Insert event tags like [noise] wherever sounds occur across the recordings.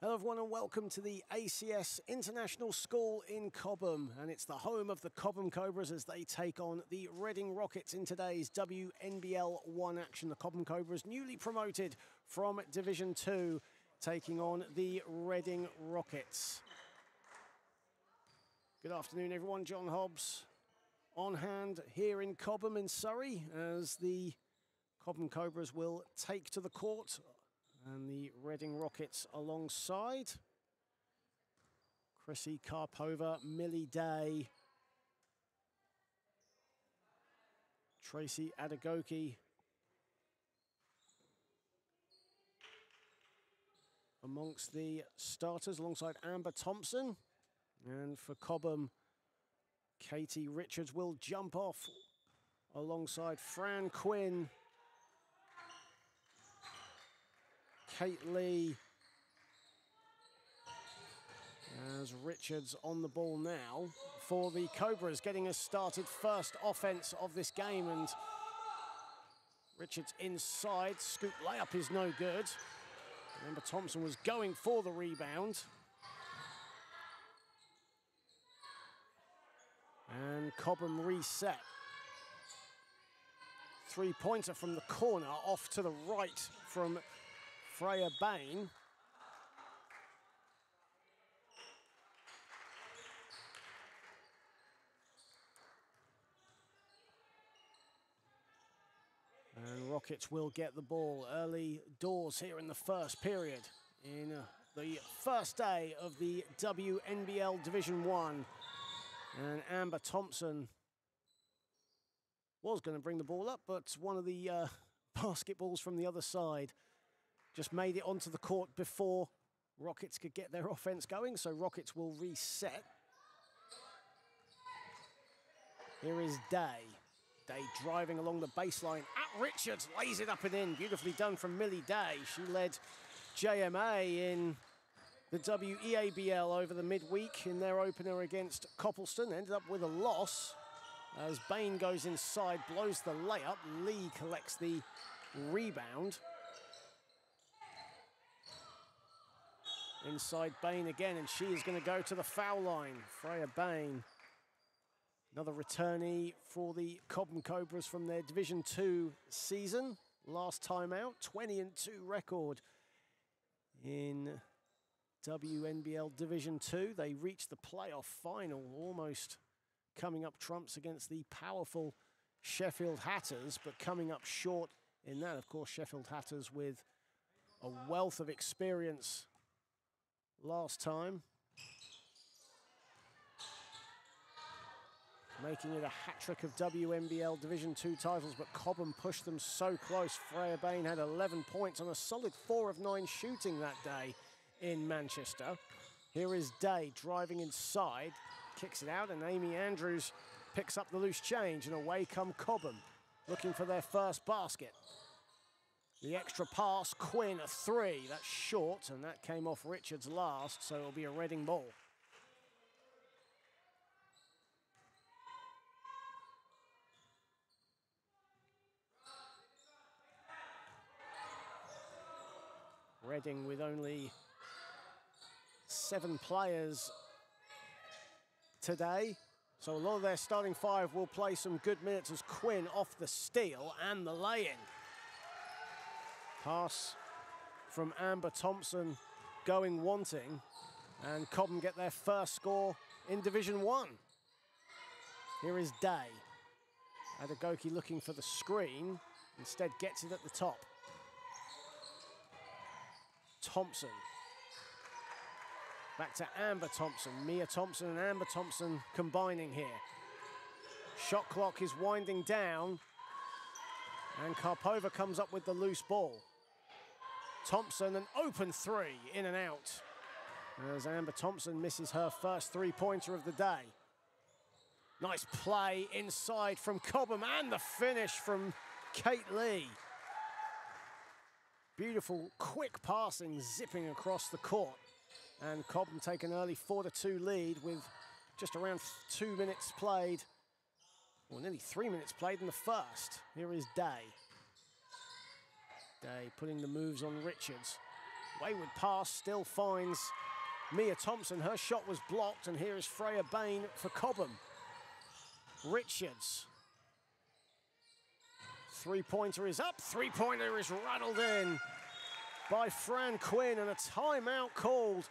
Hello everyone and welcome to the ACS International School in Cobham and it's the home of the Cobham Cobras as they take on the Reading Rockets in today's WNBL 1 action. The Cobham Cobras newly promoted from Division 2 taking on the Reading Rockets. Good afternoon everyone, John Hobbs on hand here in Cobham in Surrey as the Cobham Cobras will take to the court and the Reading Rockets alongside. Chrissy Karpova, Millie Day, Tracy Adegoke. Amongst the starters alongside Amber Thompson. And for Cobham, Katie Richards will jump off alongside Fran Quinn Kate Lee. As Richards on the ball now for the Cobras, getting us started first offense of this game. And Richards inside, scoop layup is no good. Remember, Thompson was going for the rebound. And Cobham reset. Three-pointer from the corner, off to the right from Freya Bain. And Rockets will get the ball early doors here in the first period in uh, the first day of the WNBL Division 1. And Amber Thompson was going to bring the ball up, but one of the uh, [laughs] basketballs from the other side just made it onto the court before Rockets could get their [laughs] offense going, so Rockets will reset. Here is Day. Day driving along the baseline at Richards, lays it up and in. Beautifully done from Millie Day. She led JMA in the WEABL over the midweek in their opener against Copleston. Ended up with a loss as Bain goes inside, blows the layup. Lee collects the rebound. Inside Bain again, and she is going to go to the foul line. Freya Bain, another returnee for the Cobham Cobras from their Division 2 season. Last time out, 20 and 2 record in WNBL Division 2. They reached the playoff final, almost coming up trumps against the powerful Sheffield Hatters, but coming up short in that, of course, Sheffield Hatters with a wealth of experience last time. Making it a hat-trick of WNBL Division 2 titles, but Cobham pushed them so close. Freya Bain had 11 points on a solid 4 of 9 shooting that day in Manchester. Here is Day driving inside, kicks it out, and Amy Andrews picks up the loose change, and away come Cobham, looking for their first basket. The extra pass, Quinn, a three. That's short, and that came off Richards last, so it'll be a Reading ball. Reading with only seven players today. So a lot of their starting five will play some good minutes as Quinn off the steal and the lay-in. Pass from Amber Thompson going wanting. And Cobham get their first score in Division 1. Here is Day. Adegoke looking for the screen. Instead gets it at the top. Thompson. Back to Amber Thompson. Mia Thompson and Amber Thompson combining here. Shot clock is winding down. And Karpova comes up with the loose ball. Thompson, an open three, in and out. As Amber Thompson misses her first three-pointer of the day. Nice play inside from Cobham and the finish from Kate Lee. Beautiful, quick passing, zipping across the court. And Cobham take an early four to two lead with just around two minutes played, or nearly three minutes played in the first. Here is Day. Day putting the moves on Richards. Wayward pass still finds Mia Thompson. Her shot was blocked, and here is Freya Bain for Cobham. Richards. Three-pointer is up. Three-pointer is rattled in by Fran Quinn, and a timeout called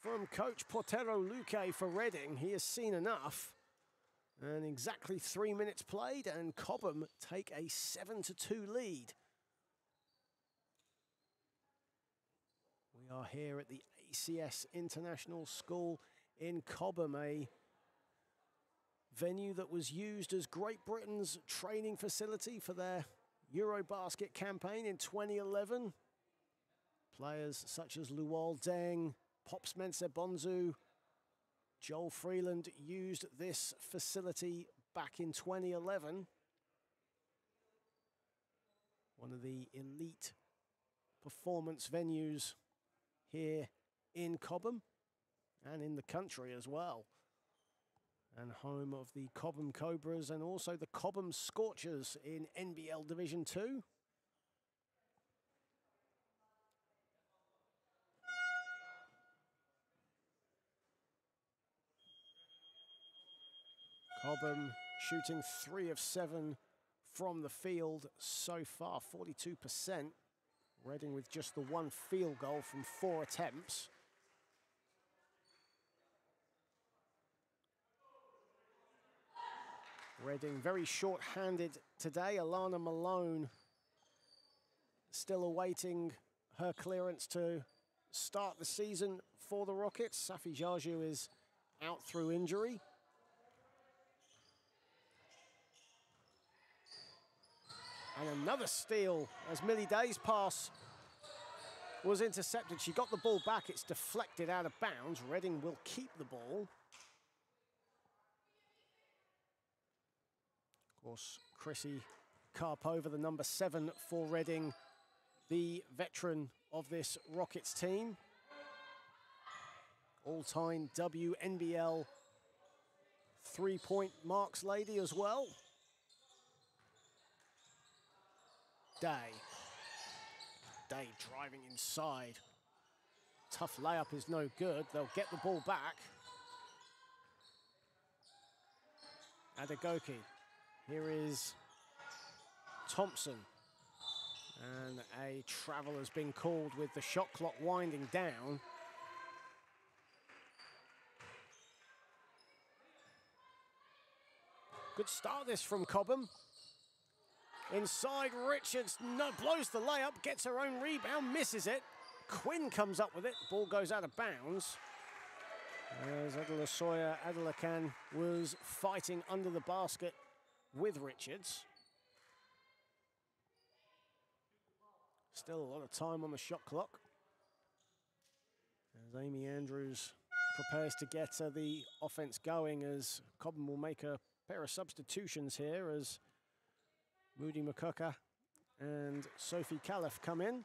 from coach Portero Luque for Reading. He has seen enough. And exactly three minutes played, and Cobham take a 7 to 2 lead. We are here at the ACS International School in Cobham, a venue that was used as Great Britain's training facility for their Eurobasket campaign in 2011. Players such as Luol Deng, Pops Mensah Bonsu, Joel Freeland used this facility back in 2011. One of the elite performance venues here in Cobham and in the country as well. And home of the Cobham Cobras and also the Cobham Scorchers in NBL Division 2. Cobham shooting three of seven from the field so far, 42%. Reading with just the one field goal from four attempts. Reading very short-handed today. Alana Malone still awaiting her clearance to start the season for the Rockets. Safi Jaju is out through injury. And another steal as Millie Day's pass was intercepted. She got the ball back. It's deflected out of bounds. Reading will keep the ball. Of course, Chrissy Karpova, the number seven for Reading, the veteran of this Rockets team. All-time WNBL three-point marks lady as well. Day. Day driving inside. Tough layup is no good. They'll get the ball back. Adegoke. Here is Thompson. And a travel has been called with the shot clock winding down. Good start this from Cobham. Inside, Richards no, blows the layup, gets her own rebound, misses it. Quinn comes up with it, ball goes out of bounds. As Adelasoya Adelakan was fighting under the basket with Richards. Still a lot of time on the shot clock. As Amy Andrews prepares to get uh, the offense going as Cobham will make a pair of substitutions here as Moody McCucker and Sophie Califf come in.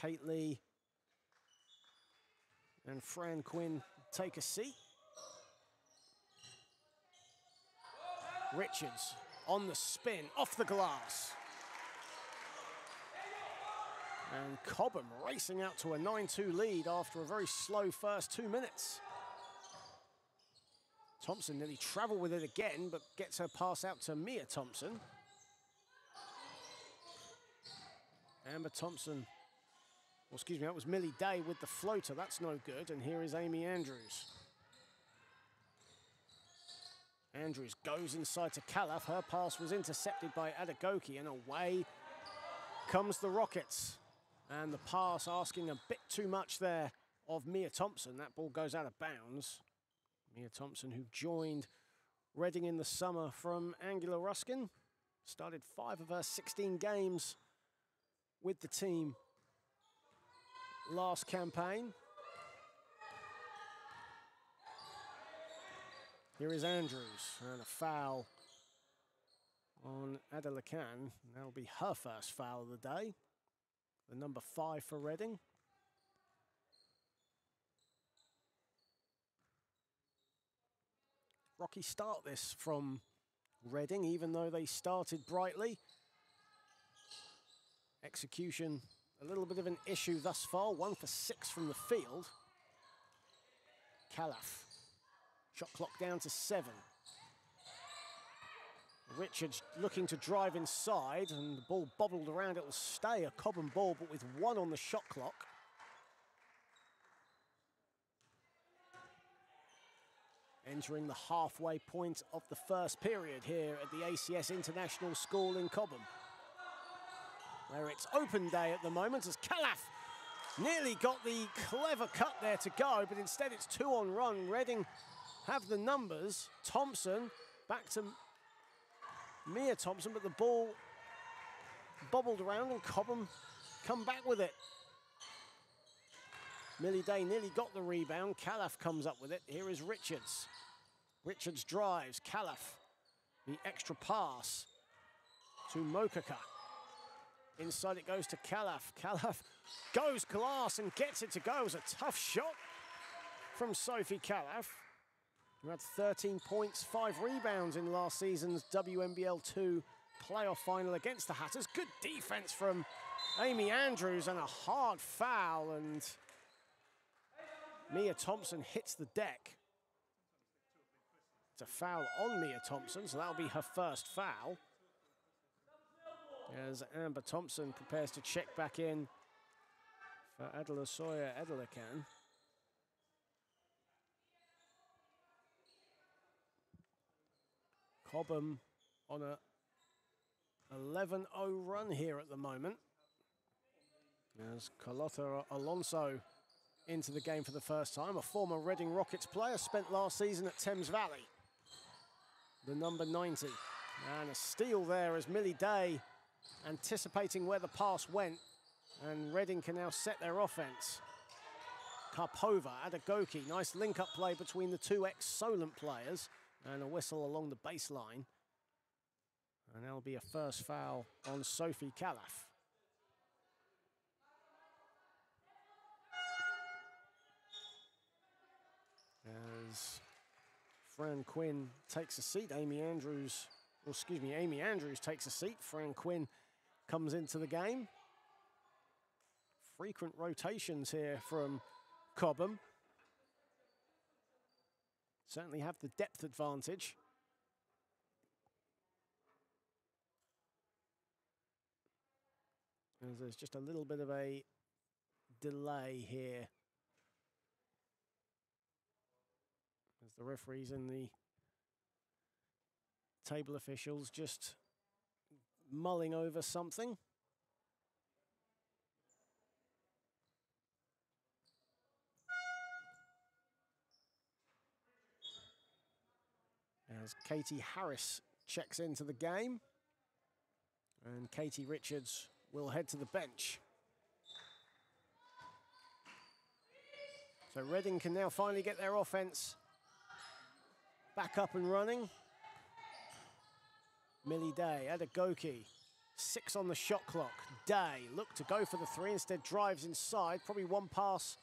Kate Lee and Fran Quinn take a seat. Richards on the spin, off the glass. And Cobham racing out to a 9-2 lead after a very slow first two minutes. Thompson nearly traveled with it again, but gets her pass out to Mia Thompson. Amber Thompson, well, excuse me, that was Millie Day with the floater. That's no good. And here is Amy Andrews. Andrews goes inside to Califf. Her pass was intercepted by Adegoke, and away comes the Rockets. And the pass asking a bit too much there of Mia Thompson. That ball goes out of bounds. Mia Thompson, who joined Reading in the summer from Anglia Ruskin, started five of her 16 games with the team last campaign. Here is Andrews and a foul on Adela Khan. That'll be her first foul of the day. The number five for Reading. Rocky start this from Reading, even though they started brightly. Execution a little bit of an issue thus far. One for six from the field. Calaf. Shot clock down to seven. Richards looking to drive inside and the ball bobbled around. It will stay a Cobham ball, but with one on the shot clock. Entering the halfway point of the first period here at the ACS International School in Cobham. Where it's open day at the moment as Calaf nearly got the clever cut there to go, but instead it's two on run. Reading have the numbers. Thompson back to Mia Thompson, but the ball bobbled around and Cobham come back with it. Millie Day nearly got the rebound. Calaf comes up with it. Here is Richards. Richards drives. Calaf, the extra pass to Mokaka. Inside it goes to Calaf. Calaf goes glass and gets it to go. It was a tough shot from Sophie Calaf. Who had 13 points, five rebounds in last season's WNBL 2 playoff final against the Hatters. Good defense from Amy Andrews and a hard foul and Mia Thompson hits the deck. It's a foul on Mia Thompson, so that'll be her first foul. As Amber Thompson prepares to check back in for Adela Sawyer Edelican. Cobham on a 11-0 run here at the moment. As Carlotta Alonso into the game for the first time, a former Reading Rockets player, spent last season at Thames Valley. The number 90. And a steal there as Millie Day anticipating where the pass went. And Reading can now set their offense. Karpova, Adegoke, nice link-up play between the two ex-Solent players. And a whistle along the baseline. And that'll be a first foul on Sophie Calaf. As Fran Quinn takes a seat, Amy Andrews, or excuse me, Amy Andrews takes a seat. Fran Quinn comes into the game. Frequent rotations here from Cobham. Certainly have the depth advantage. As there's just a little bit of a delay here. The referees and the table officials just mulling over something. As Katie Harris checks into the game. And Katie Richards will head to the bench. So Reading can now finally get their offense back up and running. Millie Day, Adegoke, six on the shot clock. Day look to go for the three, instead drives inside. Probably one pass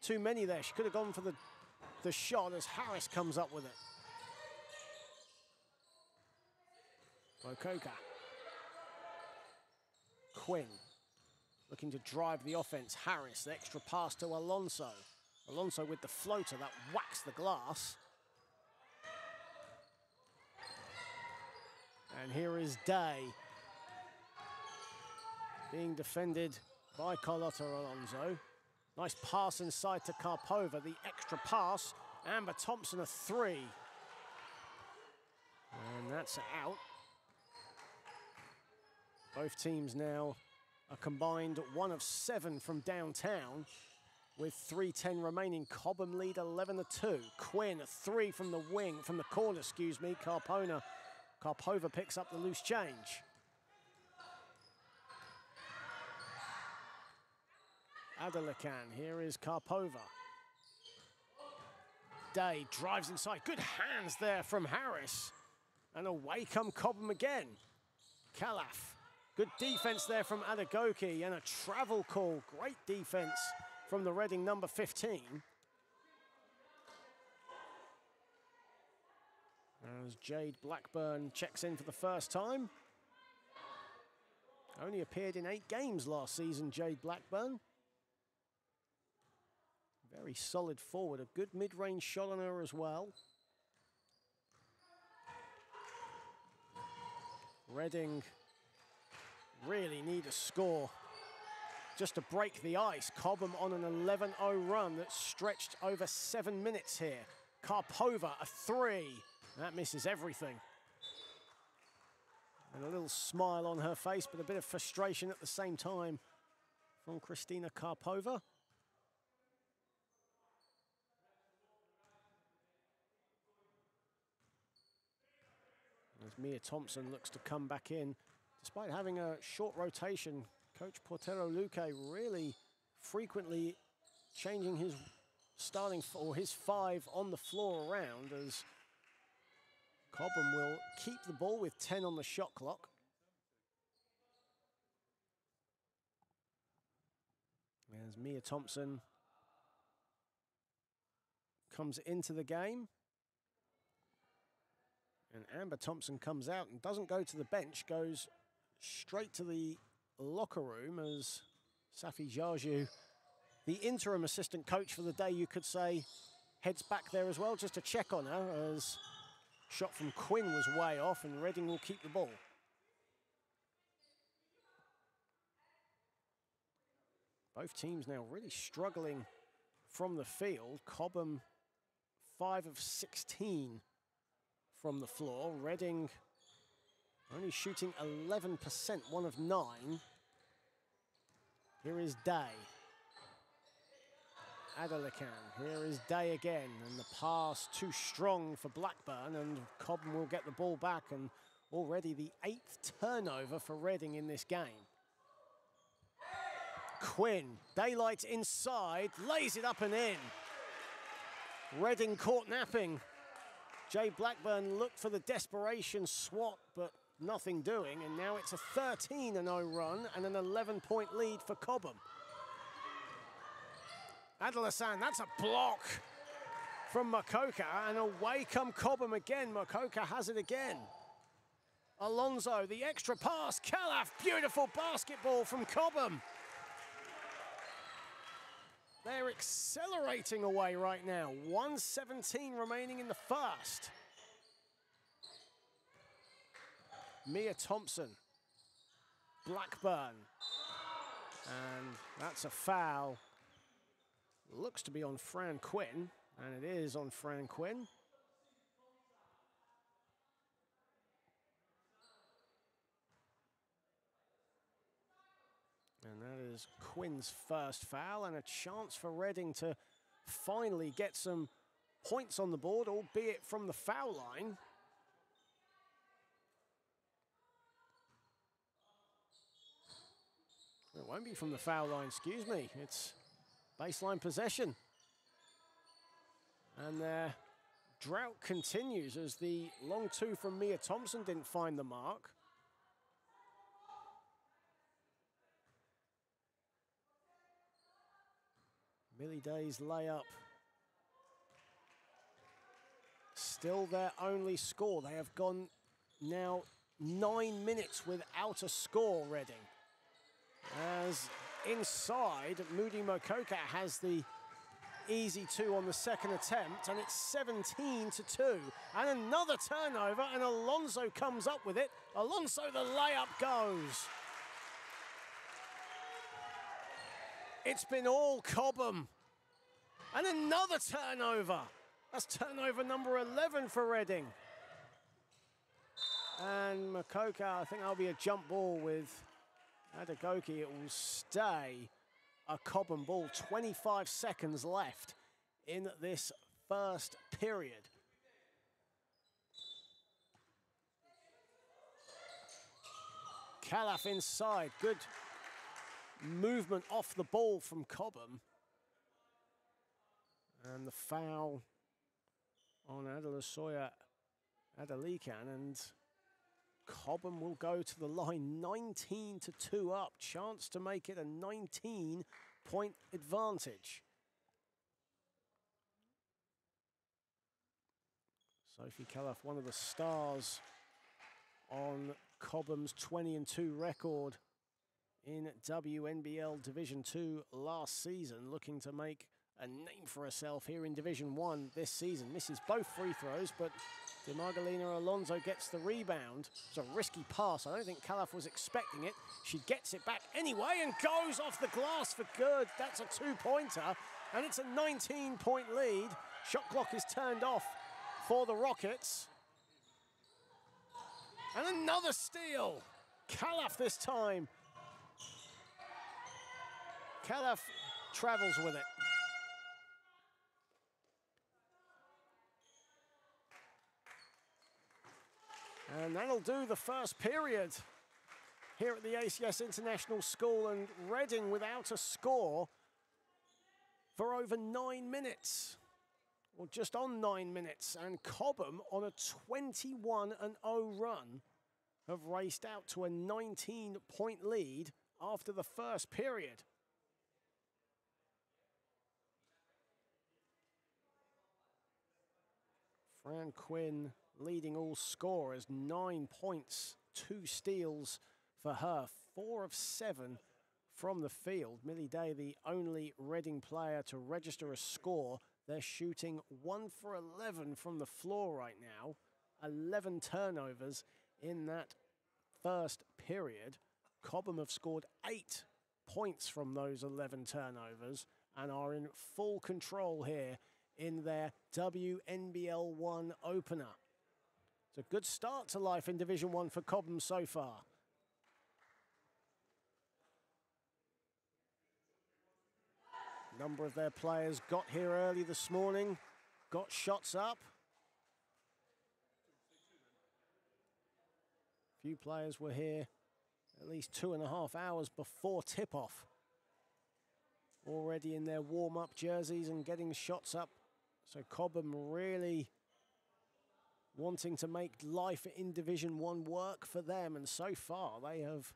too many there. She could have gone for the, the shot as Harris comes up with it. Mokoka. Quinn looking to drive the offense. Harris, the extra pass to Alonso. Alonso with the floater that whacks the glass. And here is Day being defended by Carlotta Alonso. Nice pass inside to Karpova, the extra pass. Amber Thompson a three. And that's out. Both teams now a combined one of seven from downtown with 3.10 remaining. Cobham lead 11 to 2. Quinn, a three from the wing, from the corner, excuse me. Carpona, Karpova picks up the loose change. Adelakan, here is Karpova. Day drives inside. Good hands there from Harris. And away come Cobham again. Calaf Good defense there from Adegoke and a travel call. Great defense from the Reading number 15. As Jade Blackburn checks in for the first time. Only appeared in eight games last season, Jade Blackburn. Very solid forward, a good mid-range shot on her as well. Reading really need a score just to break the ice. Cobham on an 11-0 run that stretched over seven minutes here. Karpova, a three. That misses everything. And a little smile on her face, but a bit of frustration at the same time from Kristina Karpova. As Mia Thompson looks to come back in, despite having a short rotation, Coach Portero Luque really frequently changing his starting or his five on the floor around as Cobham will keep the ball with 10 on the shot clock. As Mia Thompson comes into the game. And Amber Thompson comes out and doesn't go to the bench, goes straight to the locker room as Safi Georgiou, the interim assistant coach for the day, you could say, heads back there as well just to check on her as shot from Quinn was way off and Reading will keep the ball. Both teams now really struggling from the field. Cobham, 5 of 16 from the floor. Reading only shooting 11%, one of nine. Here is Day. Adelakan. Here is Day again, and the pass too strong for Blackburn, and Cobham will get the ball back, and already the eighth turnover for Reading in this game. Quinn, daylight inside, lays it up and in. Reading caught napping. Jay Blackburn looked for the desperation swat, but nothing doing, and now it's a 13 0 run and an 11 point lead for Cobham. Adelasan, that's a block from Makoka, and away come Cobham again. Makoka has it again. Alonso, the extra pass. Calaf, beautiful basketball from Cobham. They're accelerating away right now. 117 remaining in the first. Mia Thompson, Blackburn, and that's a foul. Looks to be on Fran Quinn, and it is on Fran Quinn. And that is Quinn's first foul and a chance for Reading to finally get some points on the board, albeit from the foul line. It won't be from the foul line, excuse me. It's baseline possession. And their drought continues as the long two from Mia Thompson didn't find the mark. Millie Day's layup. Still their only score. They have gone now nine minutes without a score, Reading. As inside, Moody Mokoka has the easy two on the second attempt, and it's 17 to 2. And another turnover, and Alonso comes up with it. Alonso, the layup goes. It's been all Cobham. And another turnover. That's turnover number 11 for Reading. And Mokoka, I think that'll be a jump ball with Adegoke. It will stay a Cobham ball. 25 seconds left in this first period. Calaf inside. Good movement off the ball from Cobham. And the foul on Adelasoya Adelican and Cobham will go to the line 19 to 2 up. Chance to make it a 19 point advantage. Sophie Calaf, one of the stars on Cobham's 20 and 2 record in WNBL Division 2 last season, looking to make a name for herself here in Division 1 this season. Misses both free throws, but DeMargalina Alonso gets the rebound. It's a risky pass. I don't think Calaf was expecting it. She gets it back anyway and goes off the glass for good. That's a two-pointer, and it's a 19-point lead. Shot clock is turned off for the Rockets. And another steal. Calaf this time. Calaf travels with it. And that'll do the first period here at the ACS International School and Reading without a score for over nine minutes, or just on nine minutes, and Cobham on a 21 and 0 run have raced out to a 19 point lead after the first period. Fran Quinn leading all scorers, nine points, two steals for her, four of seven from the field. Millie Day, the only Reading player to register a score. They're shooting one for 11 from the floor right now, 11 turnovers in that first period. Cobham have scored eight points from those 11 turnovers and are in full control here in their WNBL 1 opener. It's a good start to life in Division 1 for Cobham so far. A number of their players got here early this morning, got shots up. A few players were here at least two and a half hours before tip-off. Already in their warm-up jerseys and getting shots up. So Cobham really wanting to make life in Division 1 work for them. And so far, they have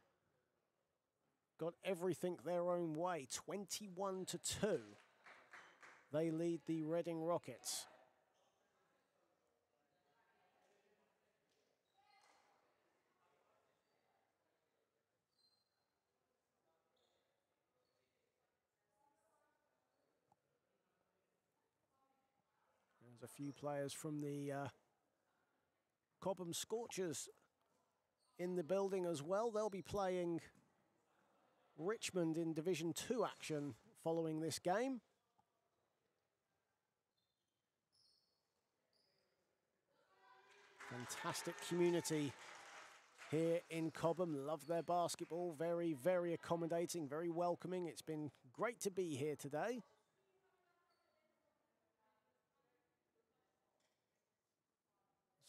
got everything their own way. 21 to 2. They lead the Reading Rockets. There's a few players from the uh, Cobham Scorchers in the building as well. They'll be playing Richmond in Division 2 action following this game. Fantastic community here in Cobham. Love their basketball. Very, very accommodating, very welcoming. It's been great to be here today.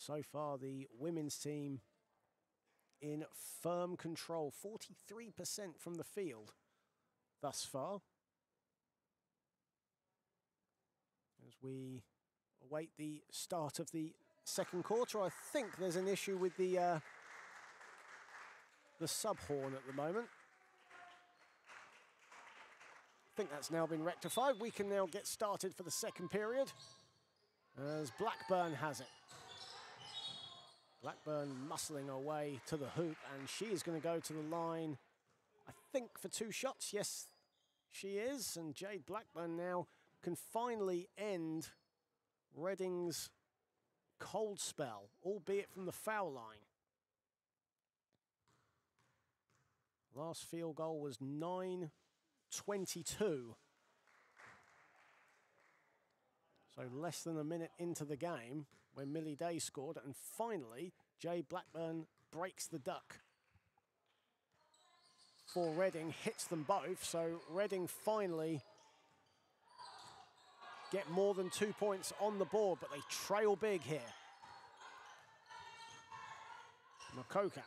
So far the women's team in firm control, 43% from the field thus far. As we await the start of the second quarter, I think there's an issue with the uh, the sub horn at the moment. I think that's now been rectified. We can now get started for the second period as Blackburn has it. Blackburn muscling her way to the hoop, and she is going to go to the line, I think, for two shots. Yes, she is. And Jade Blackburn now can finally end Reading's cold spell, albeit from the foul line. Last field goal was 9 22. So less than a minute into the game, when Millie Day scored. And finally, Jay Blackburn breaks the duck for Reading, hits them both. So Reading finally get more than two points on the board, but they trail big here. Makoka.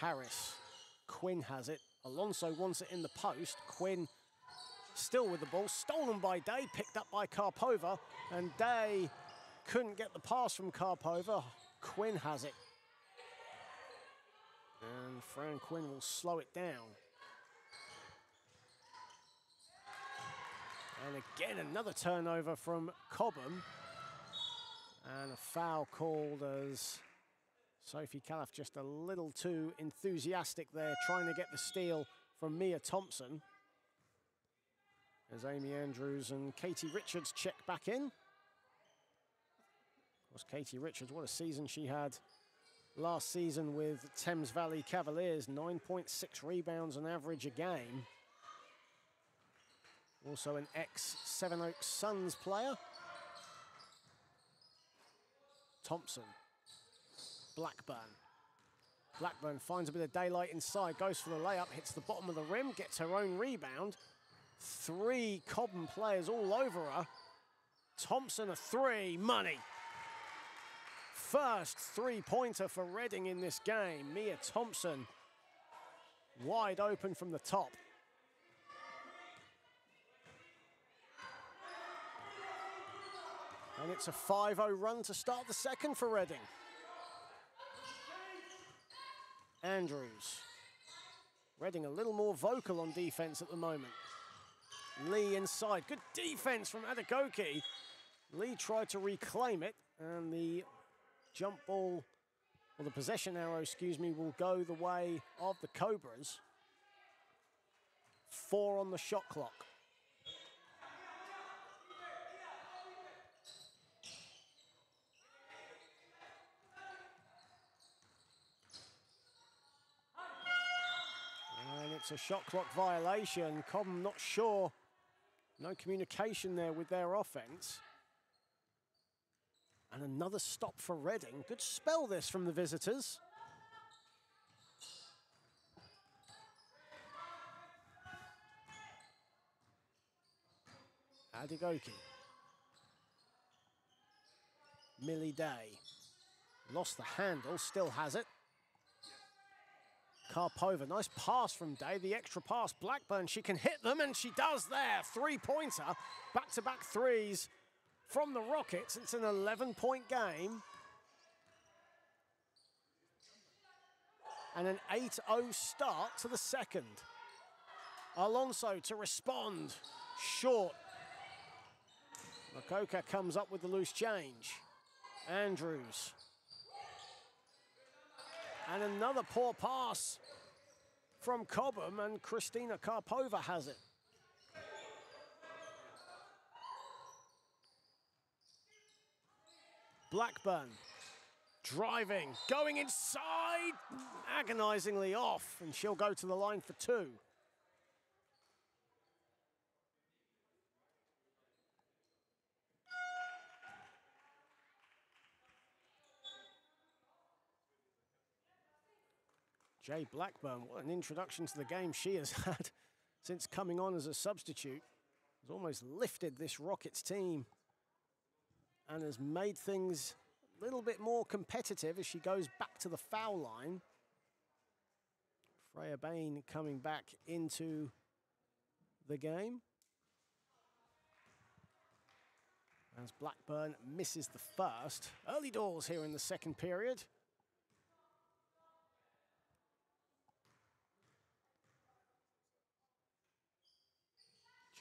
Harris. Quinn has it. Alonso wants it in the post. Quinn Still with the ball, stolen by Day, picked up by Karpova, and Day couldn't get the pass from Karpova. Quinn has it. And Fran Quinn will slow it down. And again, another turnover from Cobham. And a foul called as Sophie Calaf just a little too enthusiastic there, trying to get the steal from Mia Thompson. As Amy Andrews and Katie Richards check back in. Of course, Katie Richards, what a season she had last season with Thames Valley Cavaliers, 9.6 rebounds on average a game. Also an ex-Sevenoaks Suns player. Thompson, Blackburn. Blackburn finds a bit of daylight inside, goes for the layup, hits the bottom of the rim, gets her own rebound. Three Cobham players all over her. Thompson a three, money. First three-pointer for Reading in this game. Mia Thompson wide open from the top. And it's a 5-0 run to start the second for Reading. Andrews. Reading a little more vocal on defense at the moment. Lee inside. Good defense from Adegoke. Lee tried to reclaim it, and the jump ball, or the possession arrow, excuse me, will go the way of the Cobras. Four on the shot clock. And it's a shot clock violation. Cobham not sure. No communication there with their offense. And another stop for Reading. Good spell this from the visitors. Adegoke. Millie Day. Lost the handle, still has it. Karpova, nice pass from Day, the extra pass. Blackburn, she can hit them, and she does there. Three-pointer, back-to-back threes from the Rockets. It's an 11-point game. And an 8-0 start to the second. Alonso to respond. Short. Makoka comes up with the loose change. Andrews. And another poor pass from Cobham, and Christina Karpova has it. Blackburn driving, going inside, agonizingly off, and she'll go to the line for two. Jay Blackburn, what an introduction to the game she has [laughs] had since coming on as a substitute. Has almost lifted this Rockets team and has made things a little bit more competitive as she goes back to the foul line. Freya Bain coming back into the game. As Blackburn misses the first. Early doors here in the second period.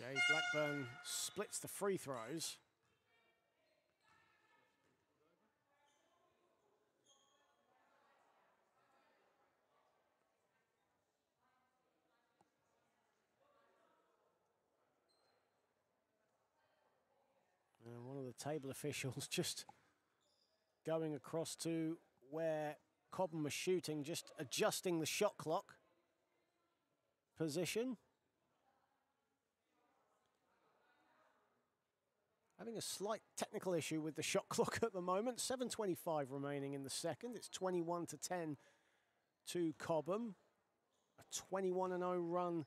Jay Blackburn splits the free throws. And one of the table [laughs] officials just going across to where Cobham was shooting, just adjusting the shot clock position. Having a slight technical issue with the shot [laughs] clock at the moment. 7.25 remaining in the second. It's 21 to 10 to Cobham. A 21 0 run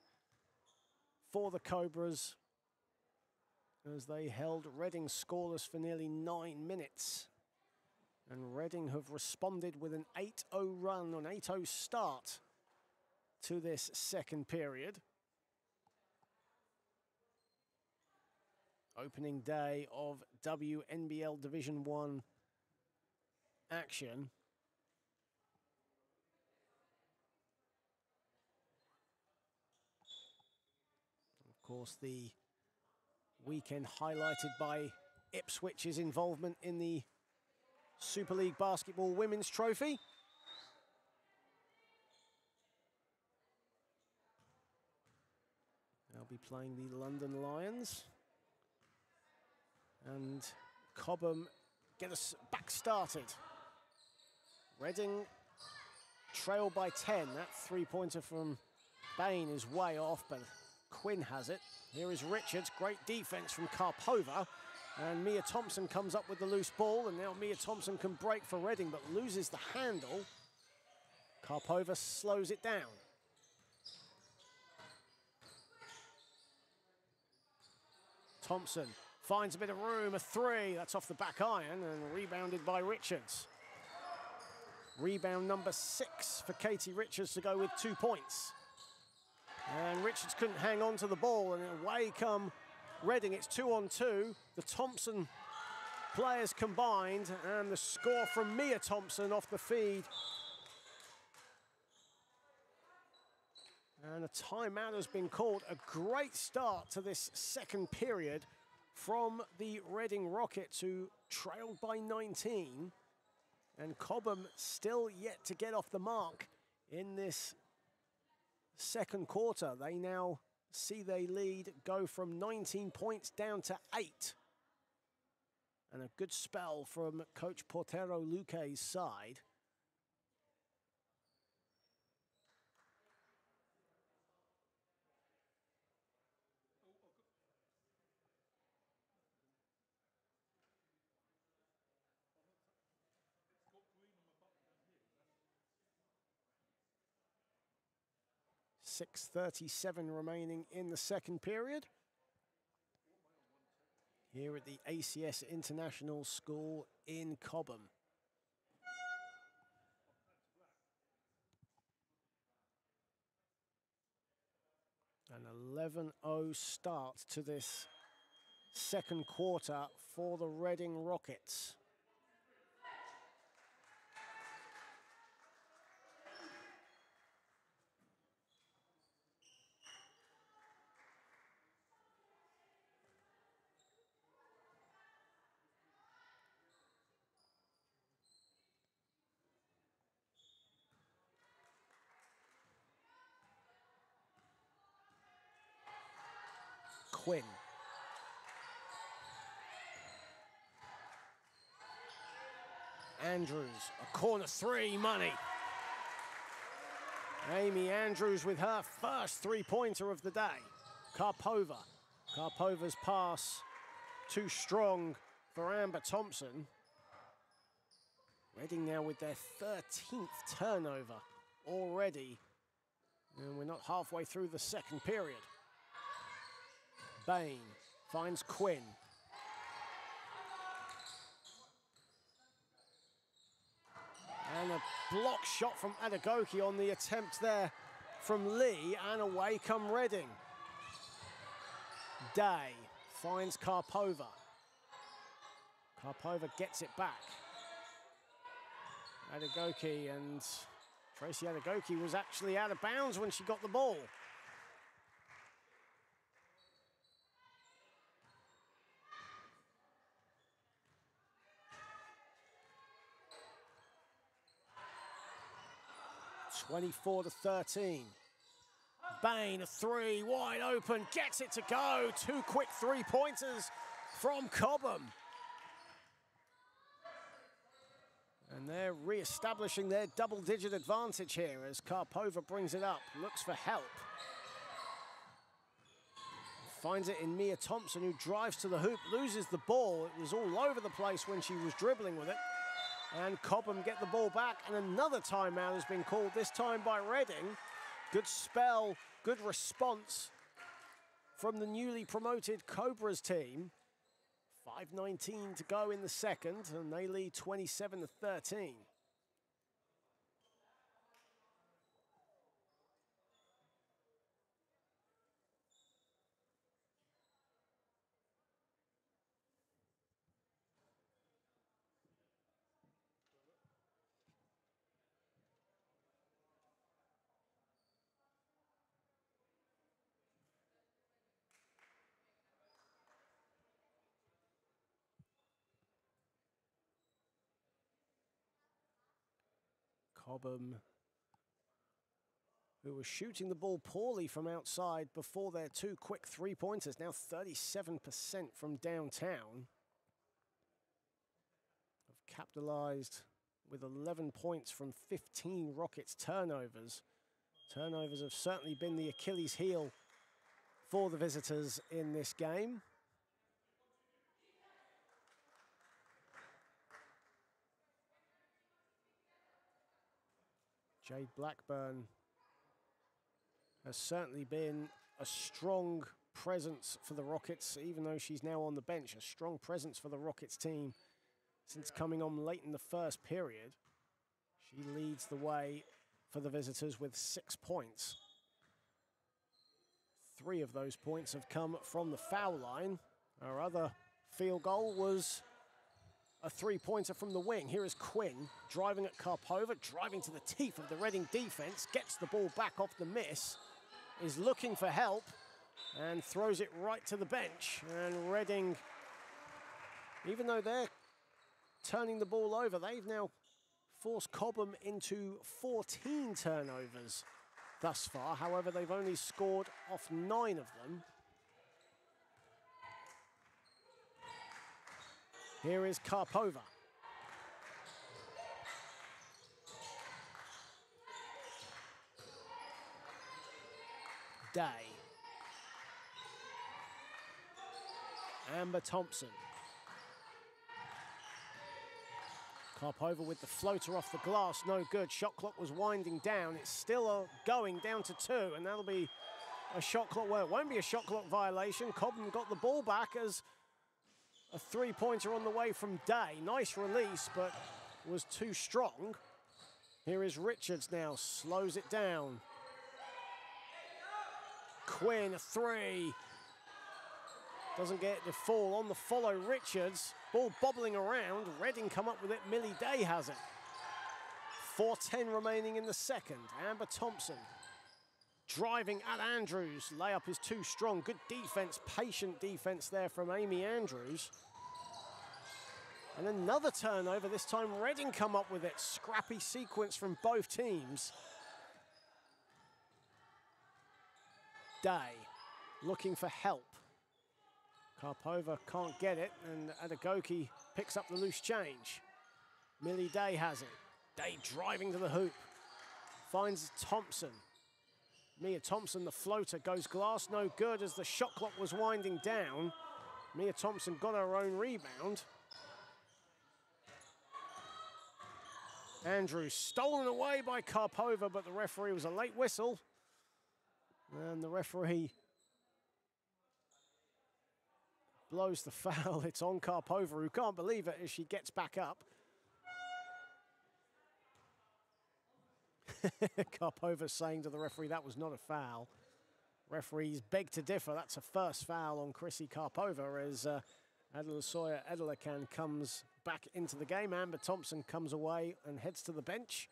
for the Cobras as they held Reading scoreless for nearly nine minutes. And Reading have responded with an 8 0 run, an 8 0 start to this second period. opening day of WNBL Division 1 action. Of course, the weekend highlighted by Ipswich's involvement in the Super League Basketball Women's Trophy. They'll be playing the London Lions. And Cobham get us back started. Reading trail by 10. That three-pointer from Bain is way off, but Quinn has it. Here is Richards, great defense from Karpova. And Mia Thompson comes up with the loose ball, and now Mia Thompson can break for Reading, but loses the handle. Karpova slows it down. Thompson finds a bit of room, a three, that's off the back iron, and rebounded by Richards. Rebound number six for Katie Richards to go with two points. And Richards couldn't hang on to the ball, and away come Reading. It's two on two. The Thompson players combined, and the score from Mia Thompson off the feed. And a timeout has been called. A great start to this second period from the Reading Rockets, who trailed by 19. And Cobham still yet to get off the mark in this second quarter. They now see they lead go from 19 points down to eight. And a good spell from Coach Portero Luque's side. Six thirty-seven remaining in the second period. Here at the ACS International School in Cobham. An 11-0 start to this second quarter for the Reading Rockets. Quinn. Andrews, a corner three, money. Amy Andrews with her first three-pointer of the day. Karpova. Karpova's pass too strong for Amber Thompson. Reading now with their 13th turnover already. And we're not halfway through the second period. Bain finds Quinn. And a block shot from Adegoke on the attempt there from Lee, and away come Reading. Day finds Karpova. Karpova gets it back. Adegoke and Tracy Adegoke was actually out of bounds when she got the ball. Twenty-four to thirteen. Bain, a three, wide open, gets it to go. Two quick three-pointers from Cobham. And they're re-establishing their double-digit advantage here as Karpova brings it up, looks for help. Finds it in Mia Thompson, who drives to the hoop, loses the ball. It was all over the place when she was dribbling with it. And Cobham get the ball back, and another timeout has been called, this time by Reading. Good spell, good response from the newly promoted Cobras team. 5.19 to go in the second, and they lead 27 to 13. Cobham who was shooting the ball poorly from outside before their two quick three pointers, now 37% from downtown. Have capitalized with 11 points from 15 Rockets turnovers. Turnovers have certainly been the Achilles heel for the visitors in this game. Jade Blackburn has certainly been a strong presence for the Rockets, even though she's now on the bench, a strong presence for the Rockets team since coming on late in the first period. She leads the way for the visitors with six points. Three of those points have come from the foul line. Our other field goal was a three-pointer from the wing. Here is Quinn driving at Karpova, driving to the teeth of the Reading defense, gets the ball back off the miss, is looking for help, and throws it right to the bench. And Reading, even though they're turning the ball over, they've now forced Cobham into 14 turnovers thus far. However, they've only scored off nine of them. Here is Karpova. Day. Amber Thompson. Karpova with the floater off the glass, no good. Shot clock was winding down. It's still going down to two, and that'll be a shot clock, well, it won't be a shot clock violation. Cobham got the ball back as a three-pointer on the way from Day. Nice release, but was too strong. Here is Richards now, slows it down. Quinn, a three. Doesn't get the fall on the follow, Richards. Ball bobbling around, Reading come up with it, Millie Day has it. 4.10 remaining in the second. Amber Thompson driving at Andrews. Layup is too strong. Good defense, patient defense there from Amy Andrews. And another turnover, this time Reading come up with it. Scrappy sequence from both teams. Day looking for help. Karpova can't get it, and Adegoke picks up the loose change. Millie Day has it. Day driving to the hoop. Finds Thompson. Mia Thompson, the floater, goes glass, no good as the shot clock was winding down. Mia Thompson got her own rebound. Andrews stolen away by Karpova, but the referee was a late whistle. And the referee blows the [laughs] foul. It's on Karpova, who can't believe it as she gets back up. [laughs] Karpova saying to the referee that was not a foul. Referees beg to differ. That's a first foul on Chrissy Karpova as uh, Adelasoya Edelakan comes back into the game. Amber Thompson comes away and heads to the bench.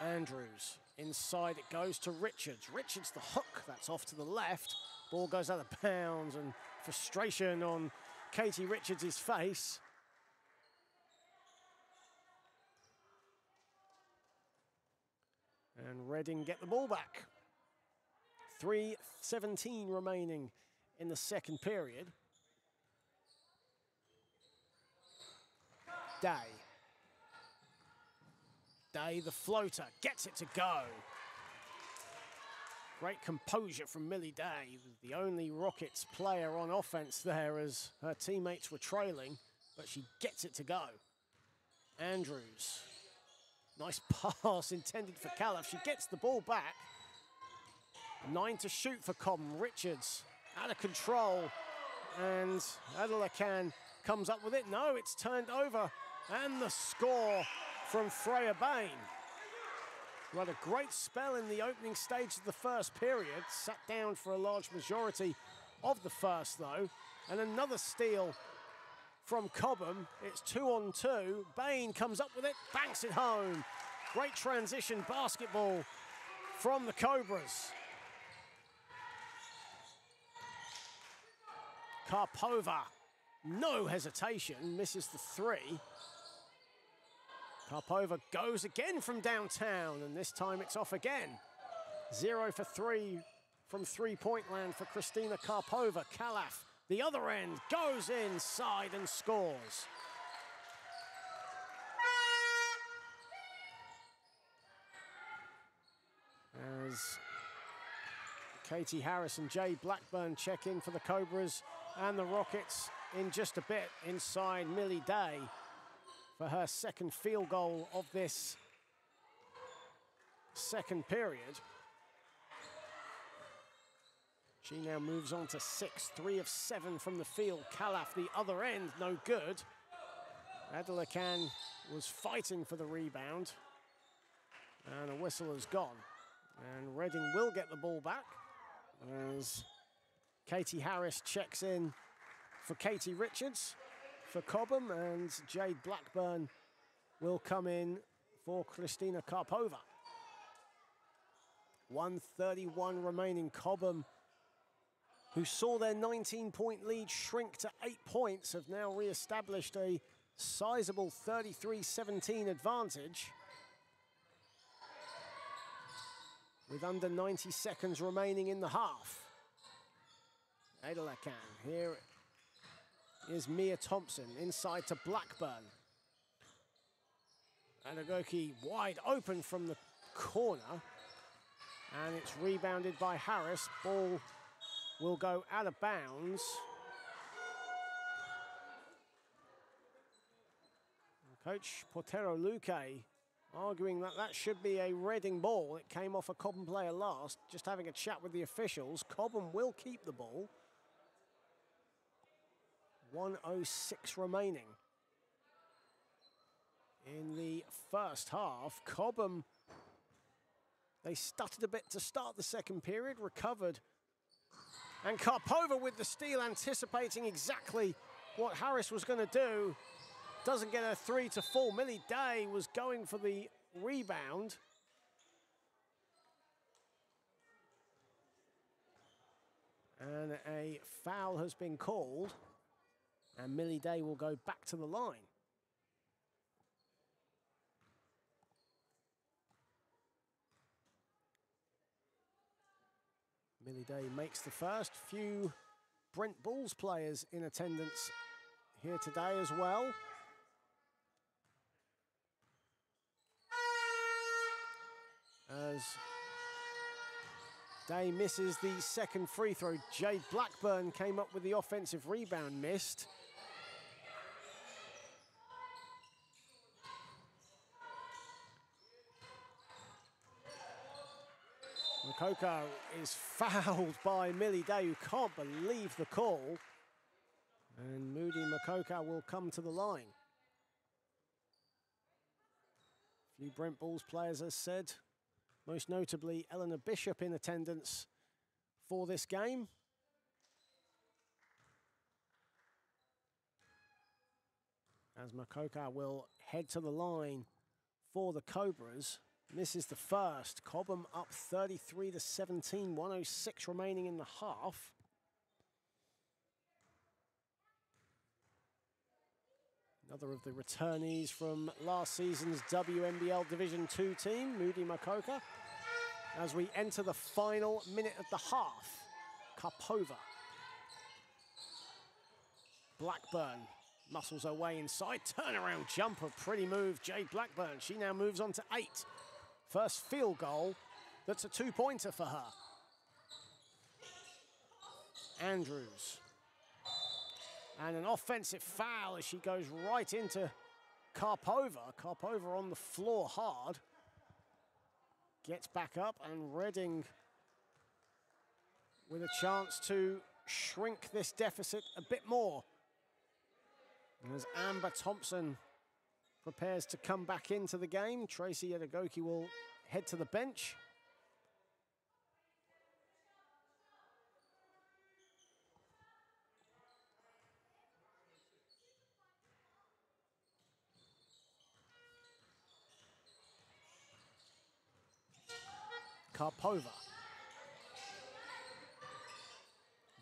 Andrews inside it goes to Richards. Richards the hook, that's off to the left. Ball goes out of bounds and frustration on Katie Richards' face. And Reading get the ball back. 3.17 remaining in the second period. Day. Day, the floater, gets it to go. Great composure from Millie Day, the only Rockets player on offense there as her teammates were trailing, but she gets it to go. Andrews, nice [laughs] pass intended for Califf. She gets the ball back. Nine to shoot for Cobham. Richards out of control, and Adelakan comes up with it. No, it's turned over, and the score from Freya Bain who had a great spell in the opening stage of the first period, sat down for a large majority of the first though, and another steal from Cobham. It's two on two. Bain comes up with it, banks it home. Great transition basketball from the Cobras. Karpova no hesitation, misses the three. Karpova goes again from downtown, and this time it's off again. Zero for three from three-point land for Christina Karpova. Khalaf, the other end, goes inside and scores. As Katie Harris and Jay Blackburn check in for the Cobras and the Rockets in just a bit inside Millie Day for her second field goal of this second period. She now moves on to six, three of seven from the field. Khalaf, the other end, no good. Adelakan was fighting for the rebound. And a whistle has gone. And Reading will get the ball back as Katie Harris checks in for Katie Richards for Cobham and Jade Blackburn will come in for Kristina Karpova. 131 remaining. Cobham, who saw their 19 point lead shrink to eight points, have now re established a sizable 33 17 advantage. With under 90 seconds remaining in the half. Adelakan here is Mia Thompson inside to Blackburn. Adegoke wide open from the corner. And it's rebounded by Harris. Ball will go out of bounds. Coach Portero Luque arguing that that should be a Reading ball. It came off a Cobham player last. Just having a chat with the officials. Cobham will keep the ball. 106 remaining. In the first half, Cobham, they stuttered a bit to start the second period, recovered. And Karpova with the steal, anticipating exactly what Harris was going to do. Doesn't get a three to four. Millie Day was going for the rebound. And a foul has been called. And Millie Day will go back to the line. Millie Day makes the first. Few Brent Bulls players in attendance here today as well. As Day misses the second free throw. Jade Blackburn came up with the offensive rebound, missed. Mokoka is fouled [laughs] by Millie Day, who can't believe the call. And Moody Mokoka will come to the line. A few Brent Bulls players, as said, most notably Eleanor Bishop in attendance for this game. As Makoka will head to the line for the Cobras. This is the first. Cobham up 33 to 17, 106 remaining in the half. Another of the returnees from last season's WNBL Division 2 team, Moody Mokoka. As we enter the final minute of the half, Karpova. Blackburn muscles her way inside, turnaround jumper, pretty move, Jade Blackburn. She now moves on to eight. First field goal, that's a two-pointer for her. Andrews. And an offensive foul as she goes right into Karpova. Karpova on the floor hard. Gets back up and Reading with a chance to shrink this deficit a bit more. As Amber Thompson prepares to come back into the game. Tracy Adegoke will head to the bench. Karpova.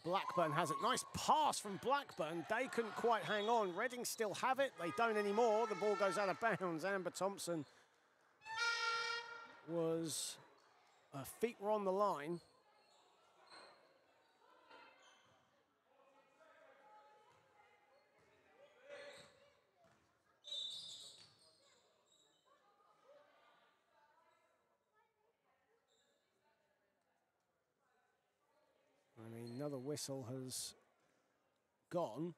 Blackburn has it. Nice pass from Blackburn. They couldn't quite hang on. Reading still have it. They don't anymore. The ball goes out of bounds. Amber Thompson was, her feet were on the line. Another whistle has gone.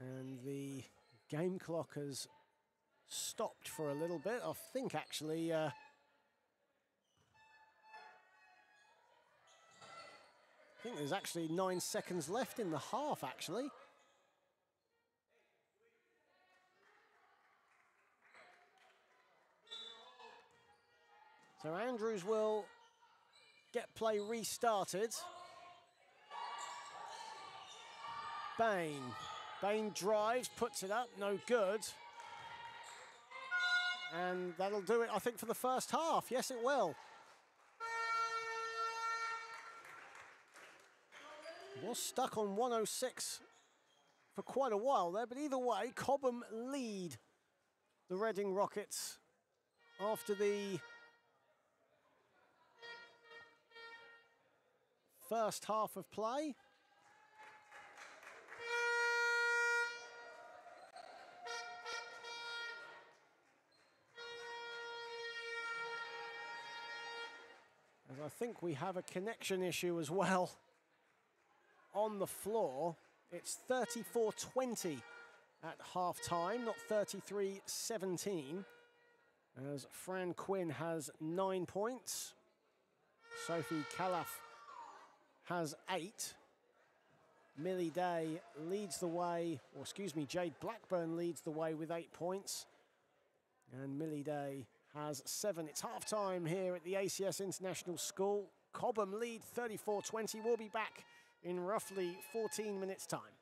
And the game clock has stopped for a little bit. I think actually uh, think there's actually nine seconds left in the half, actually. So Andrews will get play restarted. Bain. Bain drives, puts it up, no good. And that'll do it, I think, for the first half. Yes, it will. Was stuck on 106 for quite a while there, but either way, Cobham lead the Reading Rockets after the first half of play. As I think we have a connection issue as well on the floor. It's 34-20 at half time, not 33-17. As Fran Quinn has nine points. Sophie Calaf has eight. Millie Day leads the way, or excuse me, Jade Blackburn leads the way with eight points. And Millie Day has seven. It's half time here at the ACS International School. Cobham lead 34-20. We'll be back in roughly 14 minutes' time.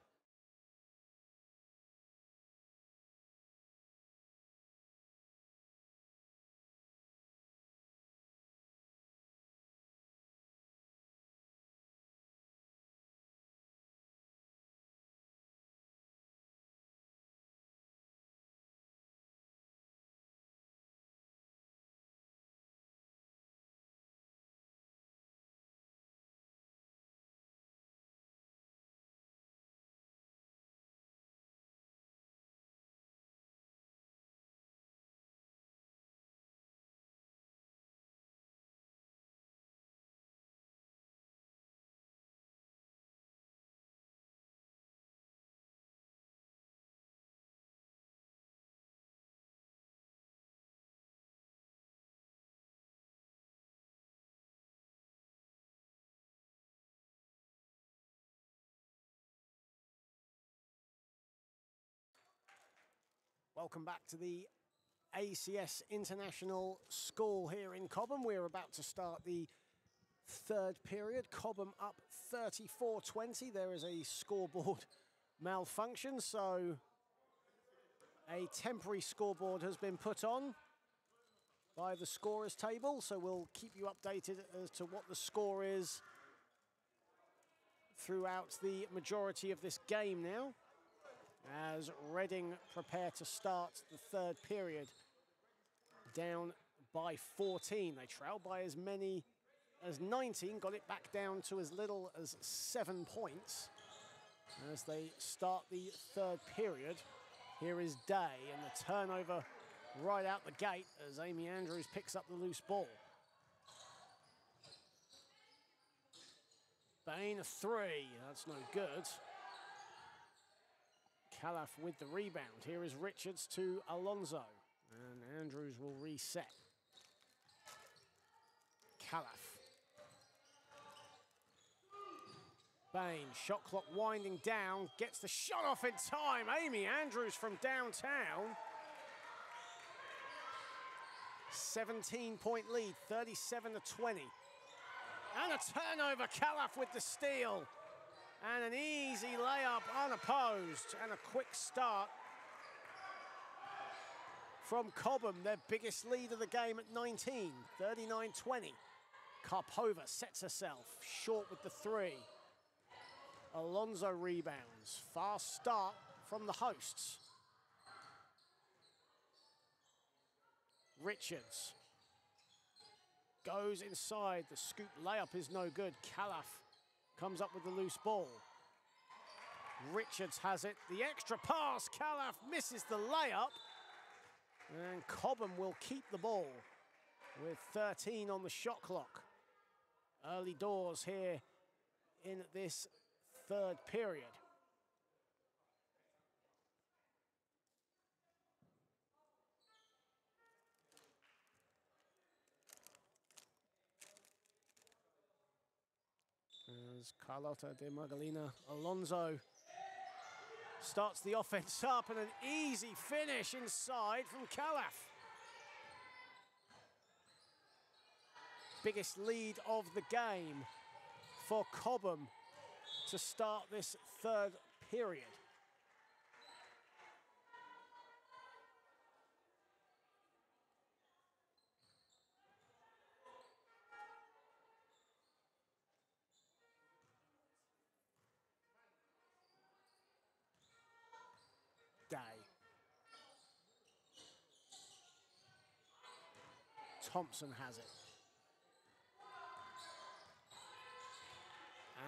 Welcome back to the ACS International School here in Cobham. We're about to start the third period. Cobham up 34-20. There is a scoreboard [laughs] malfunction, so a temporary scoreboard has been put on by the scorers table, so we'll keep you updated as to what the score is throughout the majority of this game now as Reading prepare to start the third period. Down by 14. They trailed by as many as 19, got it back down to as little as seven points as they start the third period. Here is Day and the turnover right out the gate as Amy Andrews picks up the loose ball. Bain a three, that's no good. Calaf with the rebound. Here is Richards to Alonso. And Andrews will reset. Calaf. Bain, shot clock winding down, gets the shot off in time. Amy Andrews from downtown. 17 point lead, 37 to 20. And a turnover, Calaf with the steal. And an easy layup unopposed and a quick start from Cobham, their biggest lead of the game at 19, 39-20. Karpova sets herself short with the three. Alonso rebounds. Fast start from the hosts. Richards goes inside. The scoop layup is no good. Calaf comes up with the loose ball. Richards has it. The extra pass. Calaf misses the layup. And Cobham will keep the ball with 13 on the shot clock. Early doors here in this third period. As de Magalina Alonso starts the offense up and an easy finish inside from Calaf. Biggest lead of the game for Cobham to start this third period. Day. Thompson has it.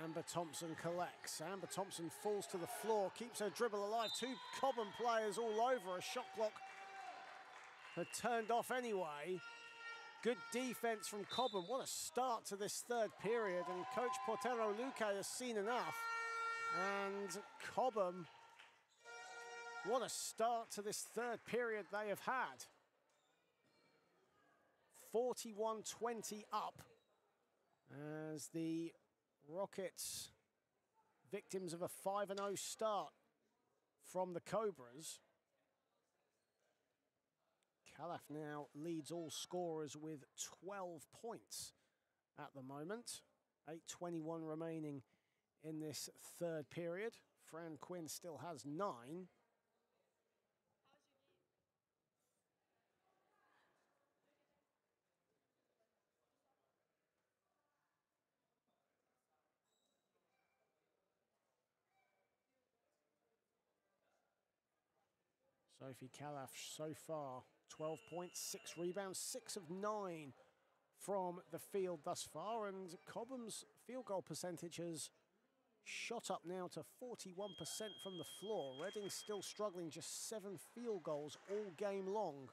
Amber Thompson collects. Amber Thompson falls to the floor, keeps her dribble alive. Two Cobham players all over. A shot clock had turned off anyway. Good defense from Cobham. What a start to this third period. And coach Portero Luque has seen enough. And Cobham, what a start to this third period they have had. 41-20 up as the Rockets victims of a 5 0 start from the Cobras. Calaf now leads all scorers with 12 points at the moment. 8.21 remaining in this third period. Fran Quinn still has nine. Sophie Calaf so far, 12 points, six rebounds, six of nine from the field thus far. And Cobham's field goal percentage has shot up now to 41% from the floor. Reading still struggling, just seven field goals all game long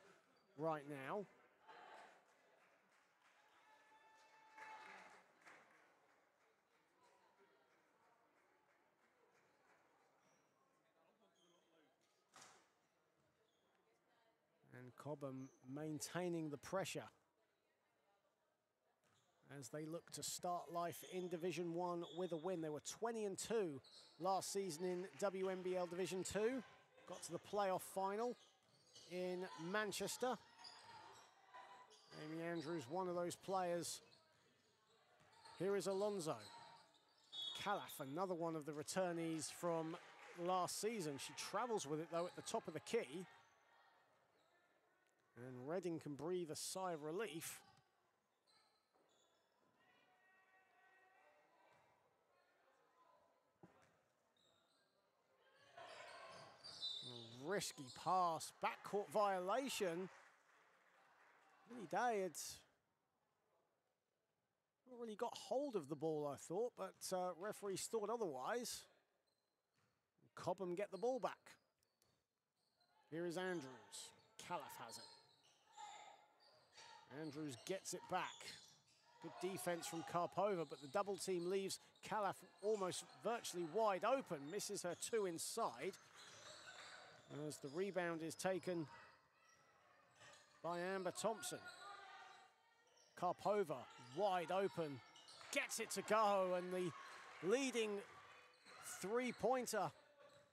right now. Cobham maintaining the pressure as they look to start life in Division 1 with a win. They were 20 and 2 last season in WNBL Division 2. Got to the playoff final in Manchester. Amy Andrews, one of those players. Here is Alonso. Calaf, another one of the returnees from last season. She travels with it though at the top of the key. And Reading can breathe a sigh of relief. risky pass, backcourt violation. Any day, it's not really got hold of the ball, I thought, but uh, referees thought otherwise. Cobham get the ball back. Here is Andrews. Calaf has it. Andrews gets it back. Good defense from Karpova, but the double team leaves Calaf almost virtually wide open, misses her two inside. As the rebound is taken by Amber Thompson. Karpova wide open, gets it to go, and the leading three-pointer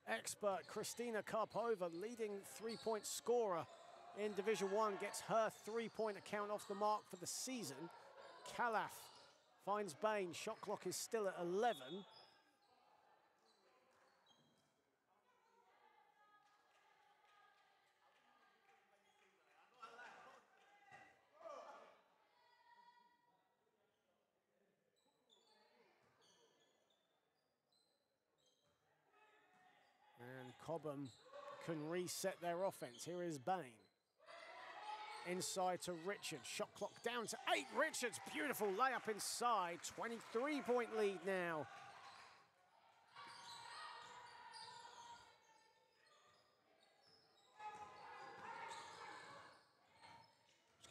expert, Christina Karpova, leading three-point scorer in Division 1 gets her three-point account off the mark for the season. Calaf finds Bain. Shot clock is still at 11. And Cobham can reset their offense. Here is Bain. Inside to Richards. Shot clock down to eight. Richards, beautiful layup inside. 23 point lead now.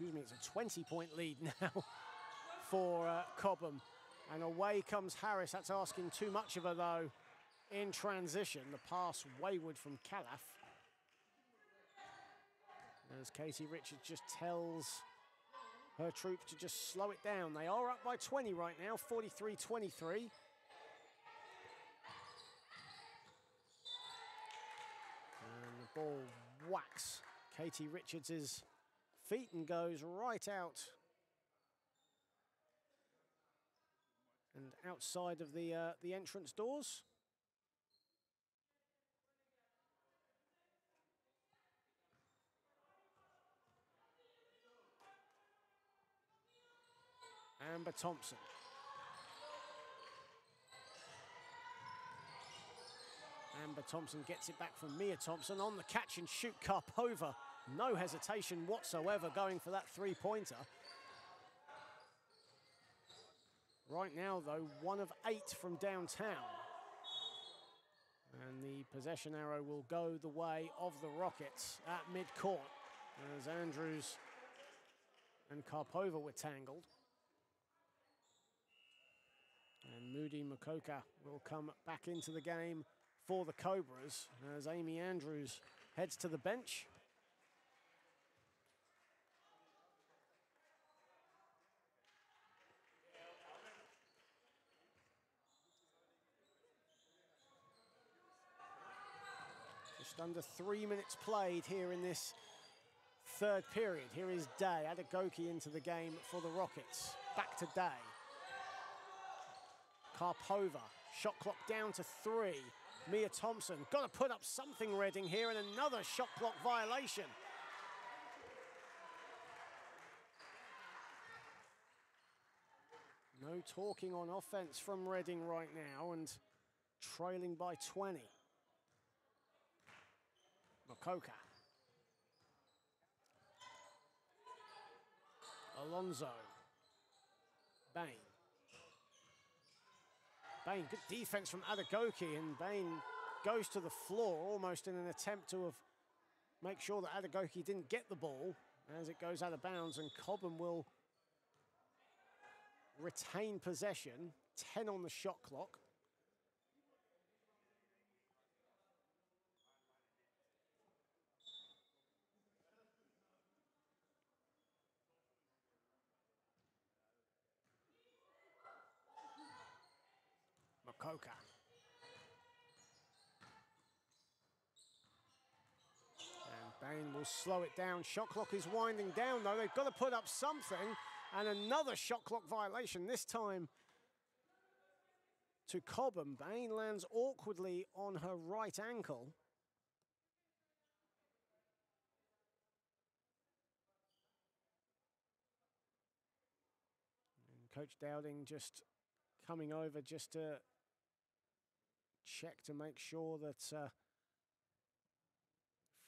Excuse me, it's a 20 point lead [laughs] now for uh, Cobham. And away comes Harris. That's asking too much of her, though, in transition. The pass wayward from Calaf. As Katie Richards just tells her troops to just slow it down. They are up by 20 right now, 43 23. And the ball whacks Katie Richards' feet and goes right out and outside of the, uh, the entrance doors. Amber Thompson. Amber Thompson gets it back from Mia Thompson on the catch and shoot Karpova. No hesitation whatsoever going for that three pointer. Right now, though, one of eight from downtown. And the possession arrow will go the way of the Rockets at mid-court as Andrews and Karpova were tangled. And Moody Makoka will come back into the game for the Cobras as Amy Andrews heads to the bench. Just under three minutes played here in this third period. Here is Day, Adegoke into the game for the Rockets. Back to Day. Karpova, shot clock down to three. Mia Thompson, got to put up something Reading here and another shot clock violation. No talking on offense from Reading right now and trailing by 20. Makoka. Alonso. Bain. Bain, good defense from Adegoke, and Bain goes to the floor almost in an attempt to have make sure that Adegoke didn't get the ball as it goes out of bounds, and Cobham will retain possession. 10 on the shot clock. Makoka. And Bain will slow it down. Shot clock is winding down though. They've got to put up something. And another shot clock violation, this time to Cobham. Bain lands awkwardly on her right ankle. And Coach Dowding just coming over just to check to make sure that uh,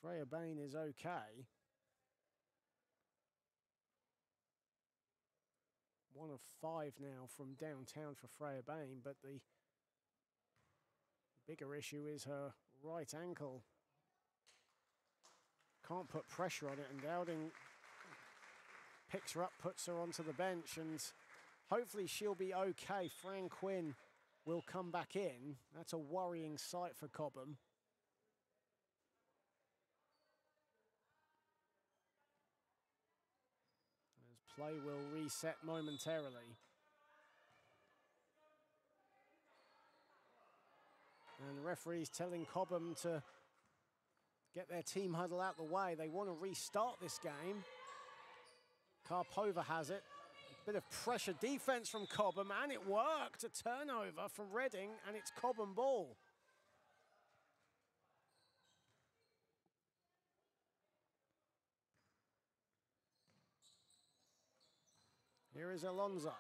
Freya Bain is okay. One of five now from downtown for Freya Bain, but the bigger issue is her right ankle. Can't put pressure on it, and Dowding picks her up, puts her onto the bench, and hopefully she'll be okay. Fran Quinn will come back in. That's a worrying sight for Cobham. As play will reset momentarily. And the referee's telling Cobham to get their team huddle out the way. They want to restart this game. Karpova has it. Bit of pressure defense from Cobham, and it worked. A turnover from Reading, and it's Cobham ball. Here is Alonso.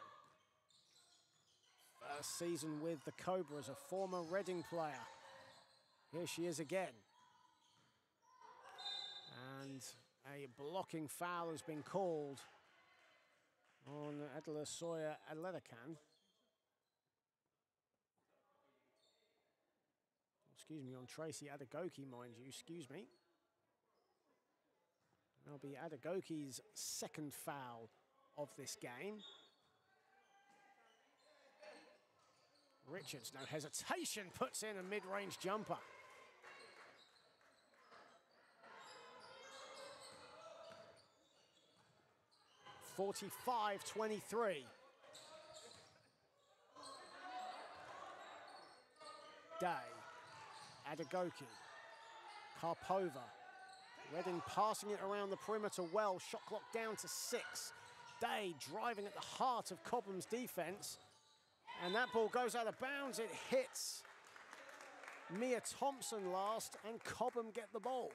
First season with the Cobras, a former Reading player. Here she is again. And a blocking foul has been called on Adela Sawyer Atletican. Excuse me, on Tracy Adegoke, mind you, excuse me. That'll be Adegoke's second foul of this game. Richards, no hesitation, puts in a mid-range jumper. Forty-five, twenty-three. Day, Adegoke, Karpova, Reading passing it around the perimeter well, shot clock down to six. Day driving at the heart of Cobham's defense. And that ball goes out of bounds. It hits Mia Thompson last, and Cobham get the ball.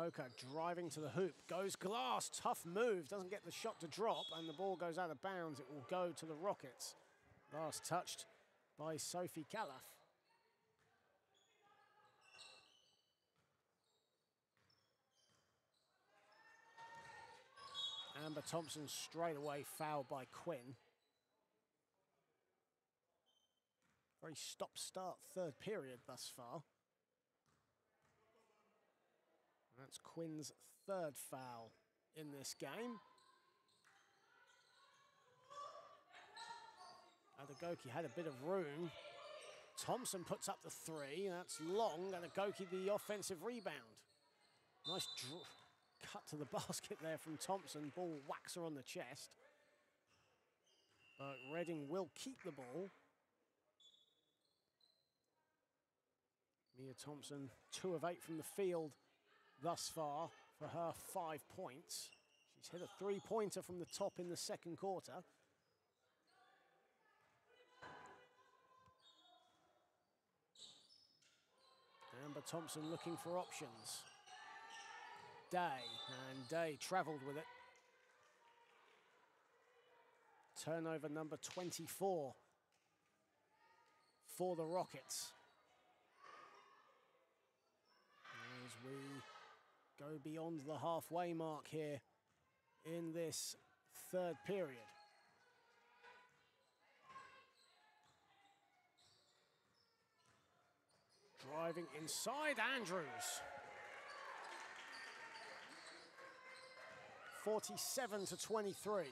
Makoka driving to the hoop, goes glass, tough move, doesn't get the shot to drop, and the ball goes out of bounds. It will go to the Rockets. Last touched by Sophie Calaf. Amber Thompson straight away fouled by Quinn. Very stop-start third period thus far. That's Quinn's third foul in this game. Adegoke had a bit of room. Thompson puts up the three. That's long. Adegoke the offensive rebound. Nice cut to the [laughs] basket there from Thompson. Ball whacks her on the chest. But Reading will keep the ball. Mia Thompson, two of eight from the field thus far for her five points. She's hit a three-pointer from the top in the second quarter. Amber Thompson looking for options. Day, and Day travelled with it. Turnover number 24 for the Rockets. As we go beyond the halfway mark here in this third period. Driving inside Andrews. 47 to 23.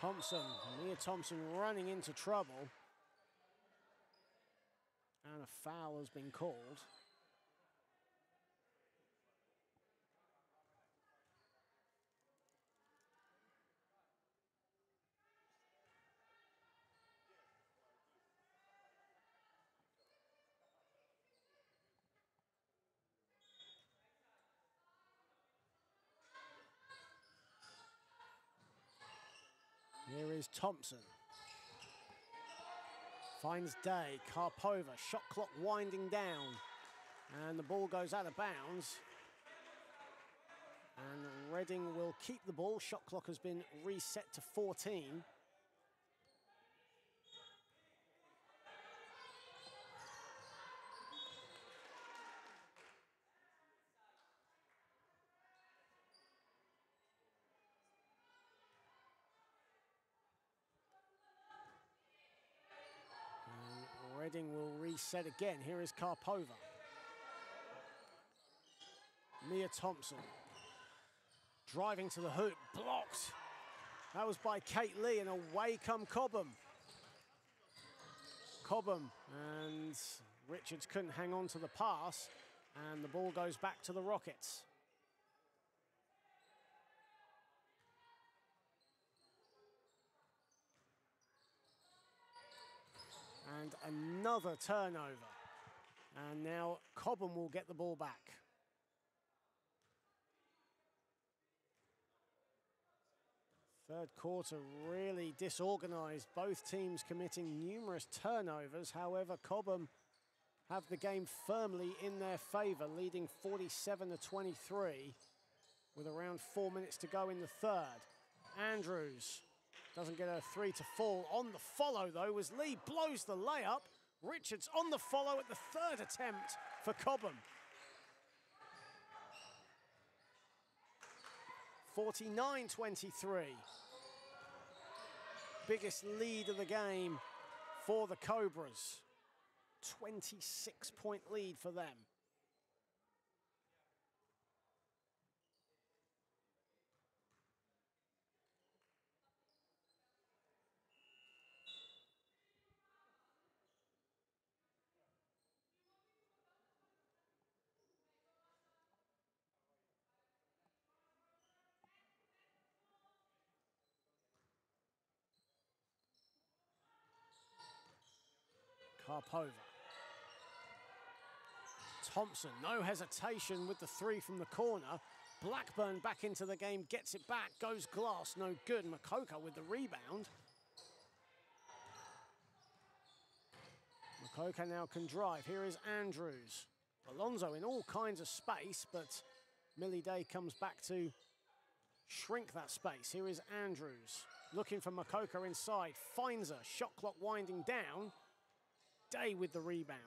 Thompson, Mia Thompson running into trouble. And a foul has been called. Here is Thompson. Finds Day, Karpova, shot clock winding down. And the ball goes out of bounds. And Reading will keep the ball. Shot clock has been reset to 14. Reading reset again. Here is Karpova. Mia Thompson. Driving to the hoop, blocked. That was by Kate Lee, and away come Cobham. Cobham and Richards couldn't hang on to the pass, and the ball goes back to the Rockets. And another turnover. And now Cobham will get the ball back. Third quarter really disorganized, both teams committing numerous turnovers. However, Cobham have the game firmly in their favor, leading 47 to 23 with around four minutes to go in the third. Andrews doesn't get a three to fall. On the follow, though, was Lee blows the layup. Richards on the follow at the third attempt for Cobham. 49-23. Biggest lead of the game for the Cobras. 26 point lead for them. Karpova. Thompson, no hesitation with the three from the corner. Blackburn back into the game, gets it back, goes glass, no good. Makoka with the rebound. Makoka now can drive. Here is Andrews. Alonso in all kinds of space, but Millie Day comes back to shrink that space. Here is Andrews looking for Makoka inside, finds her, shot clock winding down. Day with the rebound.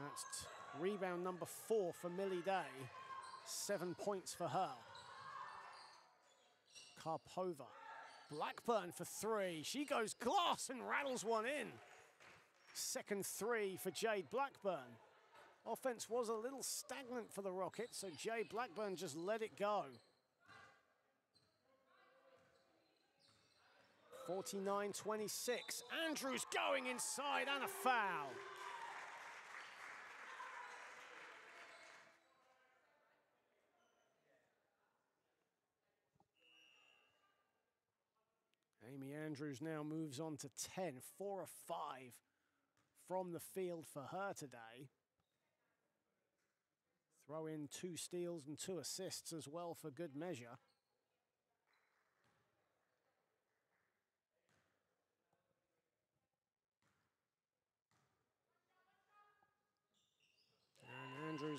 That's rebound number four for Millie Day. Seven points for her. Karpova. Blackburn for three. She goes glass and rattles one in. Second three for Jade Blackburn. Offense was a little stagnant for the Rockets, so Jade Blackburn just let it go. 49-26. Andrews going inside and a foul. Amy Andrews now moves on to 10, 4 of 5 from the field for her today. Throw in two steals and two assists as well for good measure.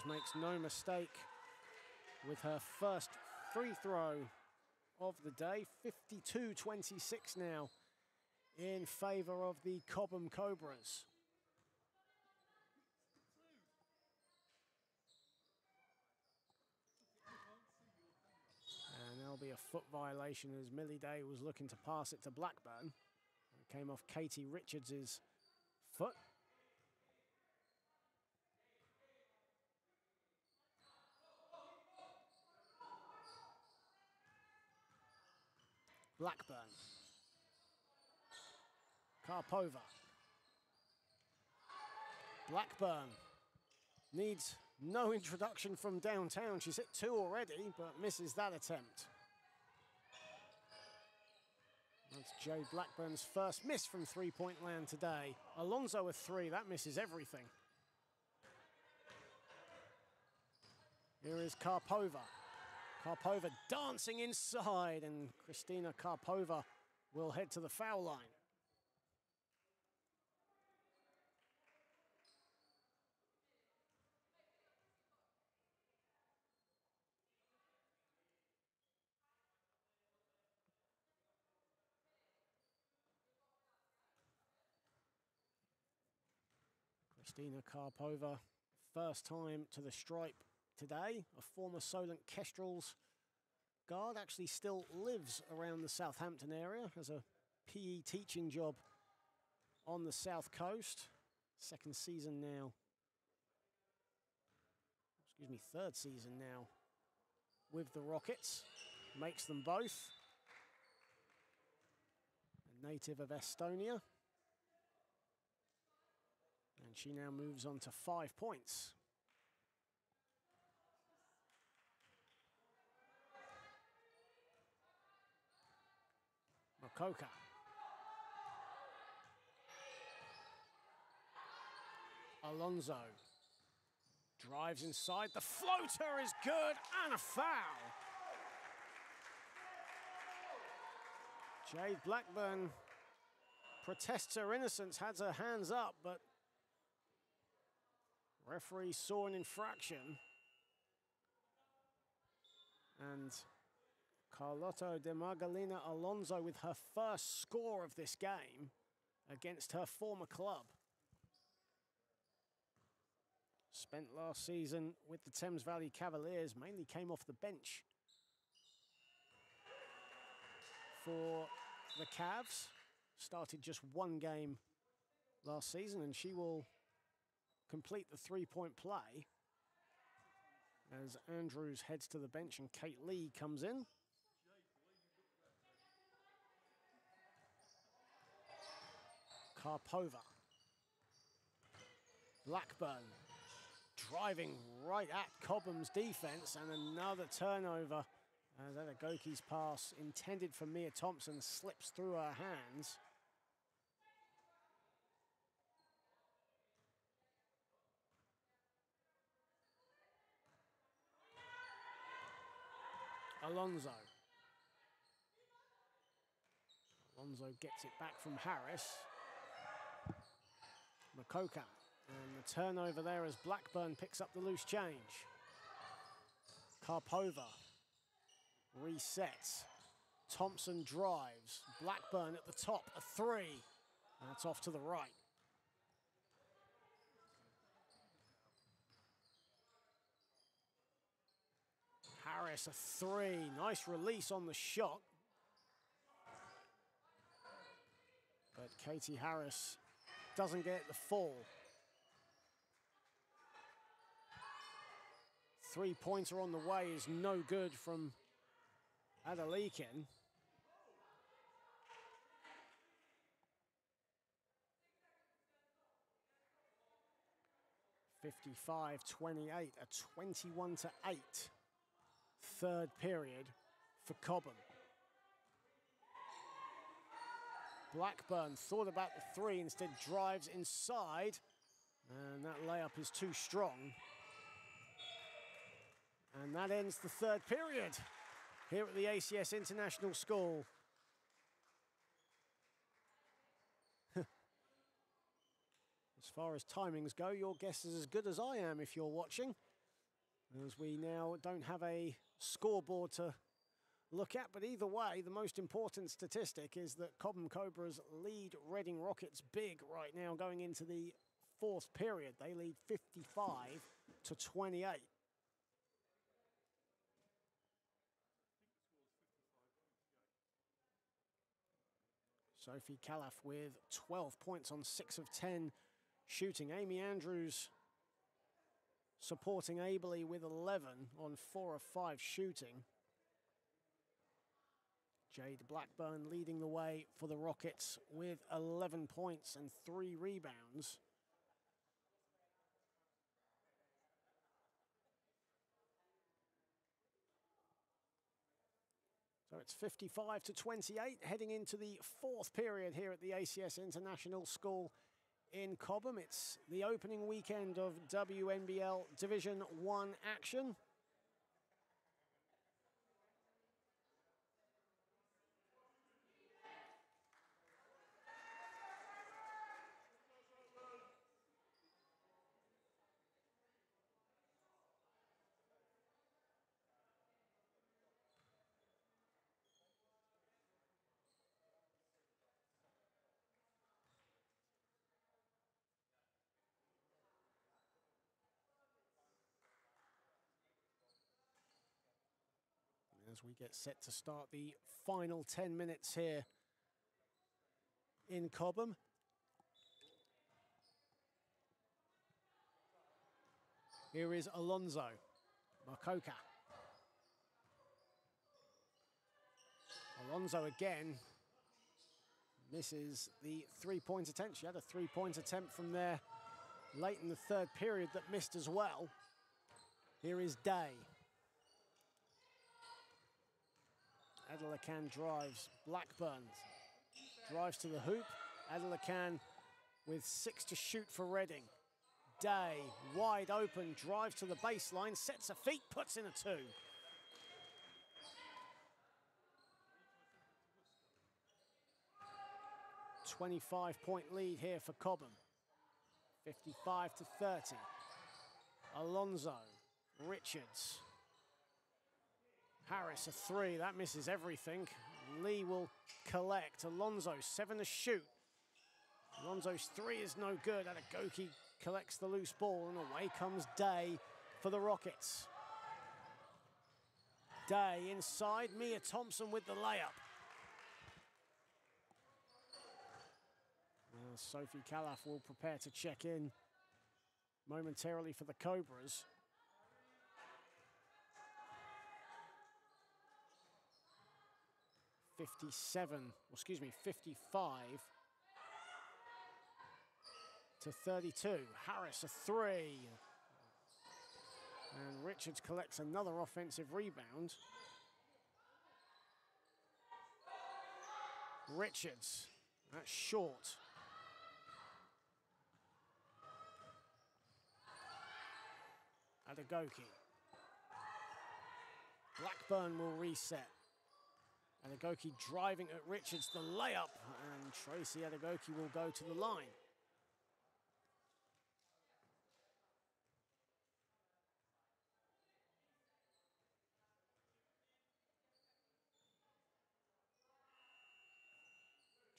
Makes no mistake with her first free throw of the day. 52-26 now in favour of the Cobham Cobras. And there'll be a foot violation as Millie Day was looking to pass it to Blackburn. It came off Katie Richards's foot. Blackburn. Karpova. Blackburn needs no introduction from downtown. She's hit two already, but misses that attempt. That's Jade Blackburn's first miss from three-point land today. Alonso with three, that misses everything. Here is Karpova. Karpova dancing inside, and Christina Karpova will head to the foul line. Christina Karpova, first time to the stripe today. A former Solent Kestrels guard actually still lives around the Southampton area, has a PE teaching job on the south coast. Second season now. Excuse me, third season now with the Rockets. Makes them both. A native of Estonia. And she now moves on to five points. Makoka. Alonso drives inside. The floater is good and a foul. Jade Blackburn protests her innocence, has her hands up, but referee saw an infraction. And Carlotta de Margalina Alonso with her first score of this game against her former club. Spent last season with the Thames Valley Cavaliers, mainly came off the bench for the Cavs. Started just one game last season, and she will complete the three-point play as Andrews heads to the bench and Kate Lee comes in. Karpova. Blackburn driving right at Cobham's defense and another turnover uh, as Adegoke's pass intended for Mia Thompson slips through her hands. Alonso. Alonso gets it back from Harris. Makoka. And the turnover there as Blackburn picks up the loose change. Karpova resets. Thompson drives. Blackburn at the top, a three. That's off to the right. Harris, a three. Nice release on the shot. But Katie Harris doesn't get the fall. Three pointer on the way is no good from Adelakan. Fifty-five, twenty-eight, a twenty-one to eight third period for Cobham. Blackburn thought about the three, instead drives inside. And that layup is too strong. And that ends the third period here at the ACS International School. [laughs] as far as timings go, your guess is as good as I am if you're watching. As we now don't have a scoreboard to look at, but either way, the most important statistic is that Cobham Cobras lead Reading Rockets big right now going into the fourth period. They lead 55 to 28. Sophie Calaf with 12 points on 6 of 10 shooting. Amy Andrews supporting ably with 11 on 4 of 5 shooting. Jade Blackburn leading the way for the Rockets with 11 points and 3 rebounds. So it's 55 to 28 heading into the fourth period here at the ACS International School in Cobham. It's the opening weekend of WNBL Division 1 action. As we get set to start the final 10 minutes here in Cobham. Here is Alonso, Makoka. Alonso again misses the three-point attempt. She had a three-point attempt from there late in the third period that missed as well. Here is Day. Adelakan drives. Blackburn drives to the hoop. Adelakan with six to shoot for Reading. Day wide open, drives to the baseline, sets a feet, puts in a two. 25 point lead here for Cobham. 55 to 30. Alonso, Richards, Harris a three, that misses everything. Lee will collect. Alonso, seven to shoot. Alonso's three is no good. Adegoke collects the loose ball and away comes Day for the Rockets. Day inside, Mia Thompson with the layup. Sophie Calaf will prepare to check in momentarily for the Cobras. 57, excuse me, 55 to 32. Harris a three. And Richards collects another offensive rebound. Richards, that's short. Adegoke. Blackburn will reset. Adegoke driving at Richards, the layup, and Tracy Adegoke will go to the line.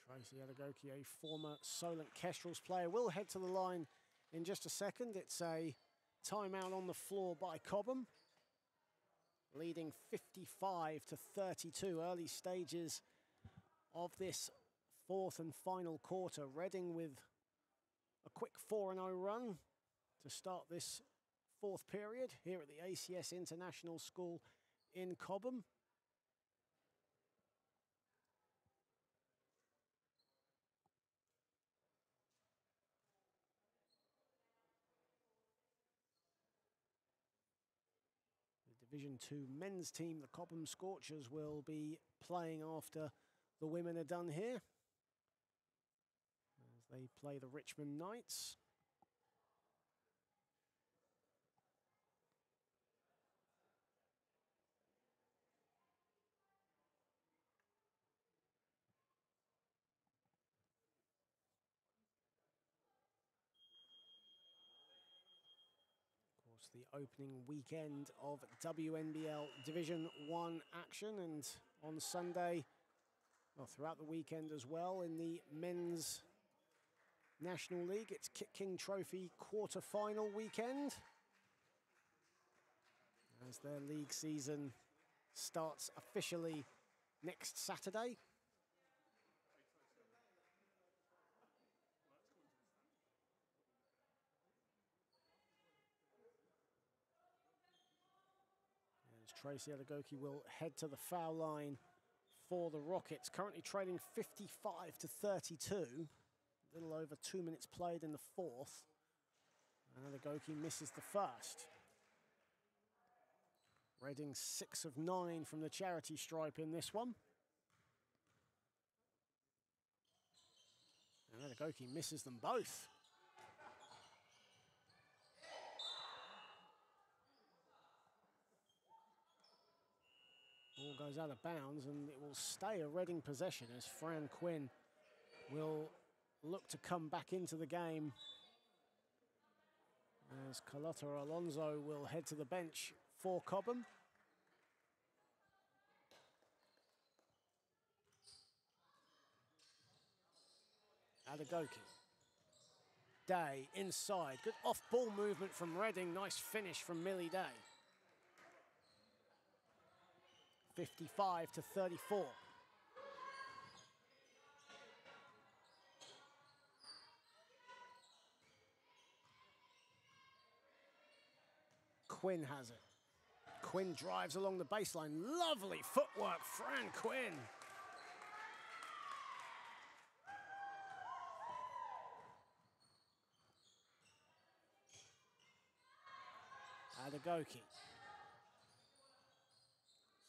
Tracy Adegoke, a former Solent Kestrels player, will head to the line in just a second. It's a timeout on the floor by Cobham leading 55 to 32 early stages of this fourth and final quarter. Reading with a quick 4 0 run to start this fourth period here at the ACS International School in Cobham. Division 2 men's team, the Cobham Scorchers, will be playing after the women are done here. As they play the Richmond Knights. the opening weekend of WNBL Division 1 action and on Sunday, well, throughout the weekend as well in the men's National League. It's Kit King Trophy quarter-final weekend as their league season starts officially next Saturday. Tracy Adegoke will head to the foul line for the Rockets. Currently trading 55 to 32. A little over two minutes played in the fourth. And Adegoke misses the first. Reading six of nine from the charity stripe in this one. And Adegoke misses them both. Goes out of bounds and it will stay a Reading possession as Fran Quinn will look to come back into the game as Carlotta Alonso will head to the bench for Cobham. Adegoke. Day inside. Good off ball movement from Reading. Nice finish from Millie Day. 55 to 34. Quinn has it. Quinn drives along the baseline. Lovely footwork, Fran Quinn. Adegoke.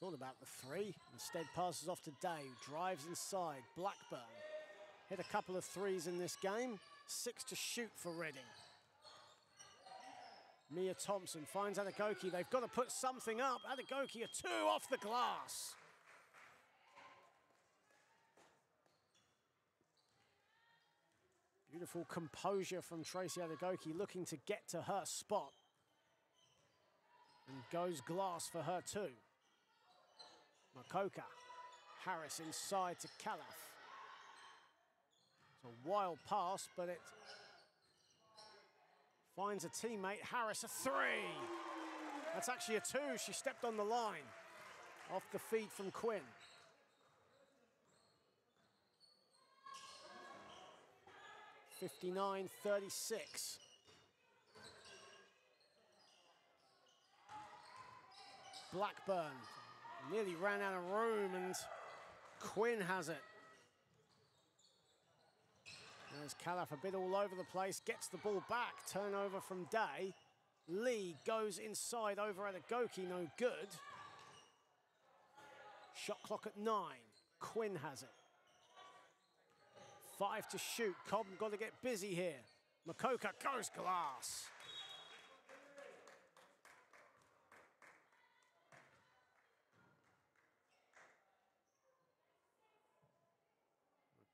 Thought about the three. Instead passes off to Day. Drives inside. Blackburn. Hit a couple of threes in this game. Six to shoot for Reading. Mia Thompson finds Adegoke. They've got to put something up. Adegoke a two off the glass. Beautiful composure from Tracy Adegoke looking to get to her spot. And goes glass for her too. Makoka. Harris inside to Calaf. It's a wild pass, but it finds a teammate. Harris a three. That's actually a two. She stepped on the line. Off the feed from Quinn. Fifty-nine, thirty-six. Blackburn nearly ran out of room and Quinn has it. There's Calaf a bit all over the place, gets the ball back, turnover from Day. Lee goes inside over Adegoke, no good. Shot clock at nine. Quinn has it. Five to shoot. Cobham got to get busy here. Makoka goes glass.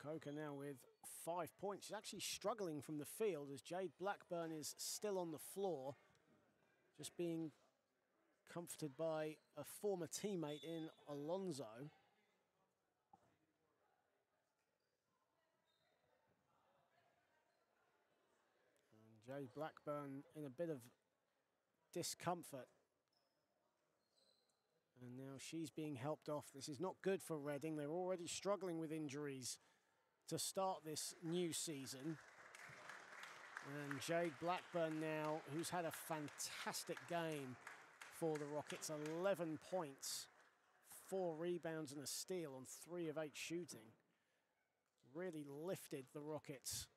Makoka now with five points. She's actually struggling from the field as Jade Blackburn is still on the floor, just being comforted by a former teammate in Alonso. And Jade Blackburn in a bit of discomfort. And now she's being helped off. This is not good for Reading. They're already struggling with injuries to start this new season. And Jade Blackburn now, who's had a fantastic game for the Rockets, 11 points, four rebounds and a steal on three of eight shooting. Really lifted the Rockets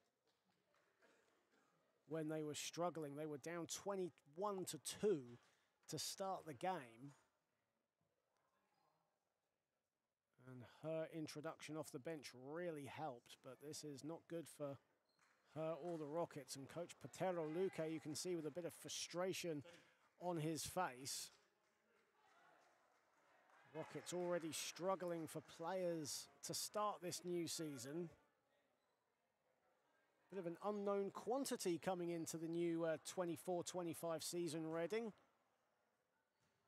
when they were struggling. They were down 21 to 2 to start the game. And her introduction off the bench really helped, but this is not good for her or the Rockets. And Coach Patero Luque, you can see with a bit of frustration on his face. Rockets already struggling for players to start this new season. Bit of an unknown quantity coming into the new 24-25 uh, season, Reading.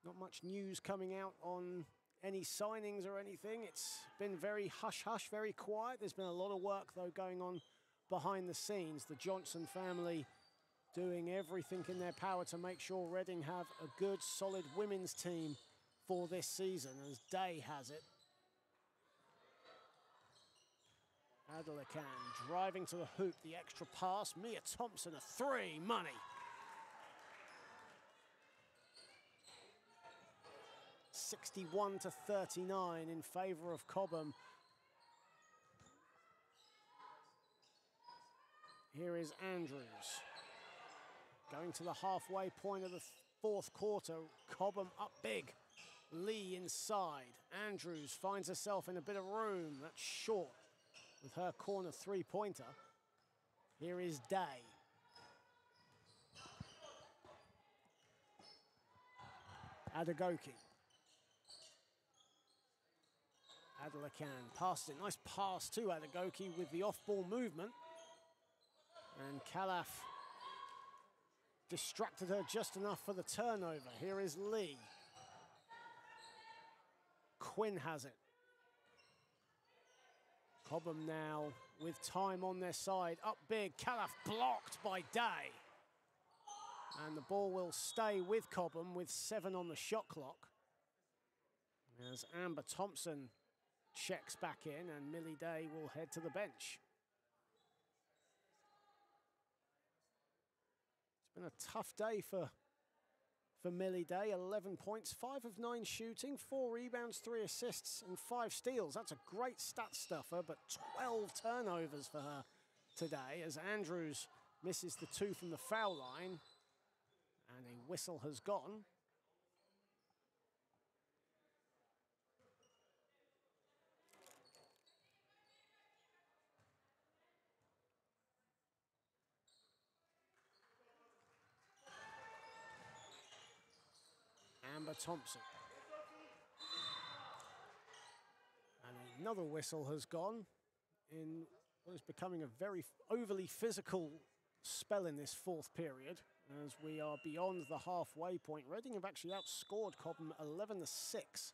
Not much news coming out on any signings or anything. It's been very hush-hush, very quiet. There's been a lot of work, though, going on behind the scenes. The Johnson family doing everything in their power to make sure Reading have a good, solid women's team for this season, as Day has it. Adelakan driving to the hoop, the extra pass. Mia Thompson, a three, money. 61 to 39 in favour of Cobham. Here is Andrews. Going to the halfway point of the fourth quarter. Cobham up big. Lee inside. Andrews finds herself in a bit of room. That's short with her corner three-pointer. Here is Day. Adegoke. Adelakan passed it. Nice pass to Adegoke with the off-ball movement. And Calaf distracted her just enough for the turnover. Here is Lee. Quinn has it. Cobham now with time on their side. Up big. Calaf blocked by Day. And the ball will stay with Cobham with seven on the shot clock. As Amber Thompson checks back in and Millie Day will head to the bench. It's been a tough day for, for Millie Day. 11 points, 5 of 9 shooting, 4 rebounds, 3 assists and 5 steals. That's a great stat stuffer, but 12 turnovers for her today as Andrews misses the 2 from the foul line and a whistle has gone. Amber Thompson. And another whistle has gone in what is becoming a very overly physical spell in this fourth period as we are beyond the halfway point. Reading have actually outscored Cobham 11 to 6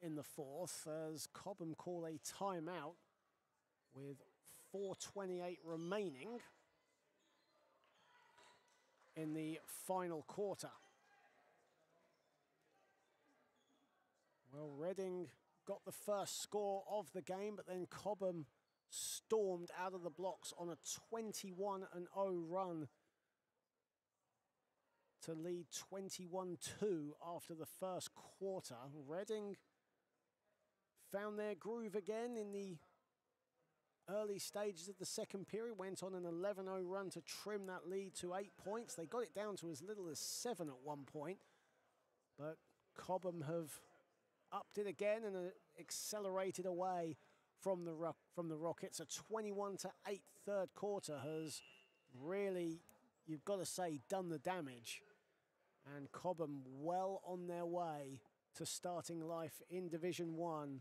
in the fourth as Cobham call a timeout with 4.28 remaining in the final quarter. Well, Reading got the first score of the game, but then Cobham stormed out of the blocks on a 21 0 run to lead 21 2 after the first quarter. Reading found their groove again in the early stages of the second period, went on an 11 0 run to trim that lead to eight points. They got it down to as little as seven at one point, but Cobham have upped it again and uh, accelerated away from the from the Rockets. A 21 to 8 third quarter has really, you've got to say, done the damage. And Cobham well on their way to starting life in Division 1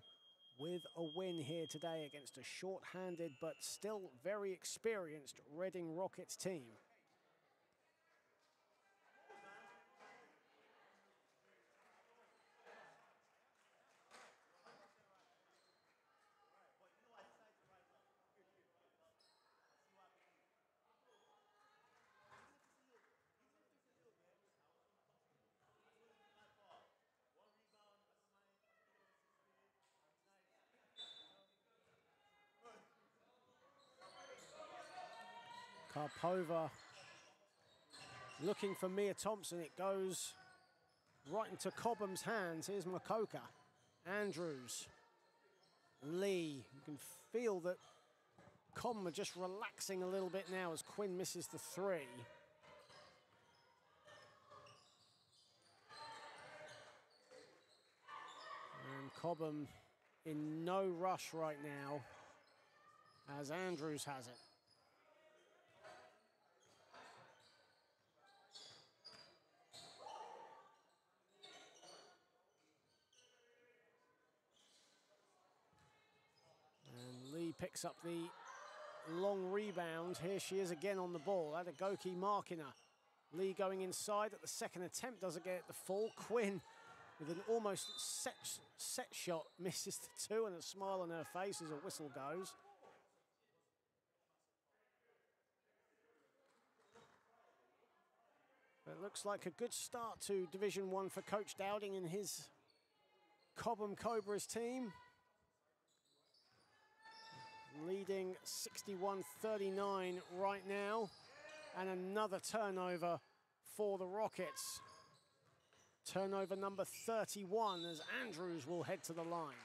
with a win here today against a short-handed but still very experienced Reading Rockets team. Karpova looking for Mia Thompson. It goes right into Cobham's hands. Here's Makoka. Andrews. Lee. You can feel that Cobham are just relaxing a little bit now as Quinn misses the three. And Cobham in no rush right now as Andrews has it. Picks up the long rebound. Here she is again on the ball. Adegoke marking her. Lee going inside at the second attempt doesn't get the full. Quinn with an almost set, set shot misses the two and a smile on her face as a whistle goes. It looks like a good start to Division One for Coach Dowding and his Cobham Cobras team leading 61-39 right now. And another turnover for the Rockets. Turnover number 31 as Andrews will head to the line.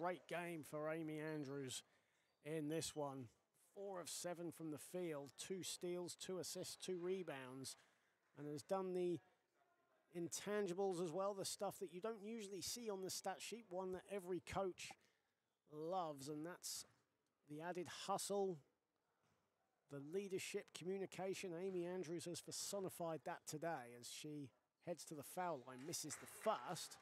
Great game for Amy Andrews in this one. Four of seven from the field, two steals, two assists, two rebounds, and has done the intangibles as well, the stuff that you don't usually see on the stat sheet, one that every coach loves, and that's the added hustle, the leadership, communication. Amy Andrews has personified that today as she heads to the foul line, misses the first.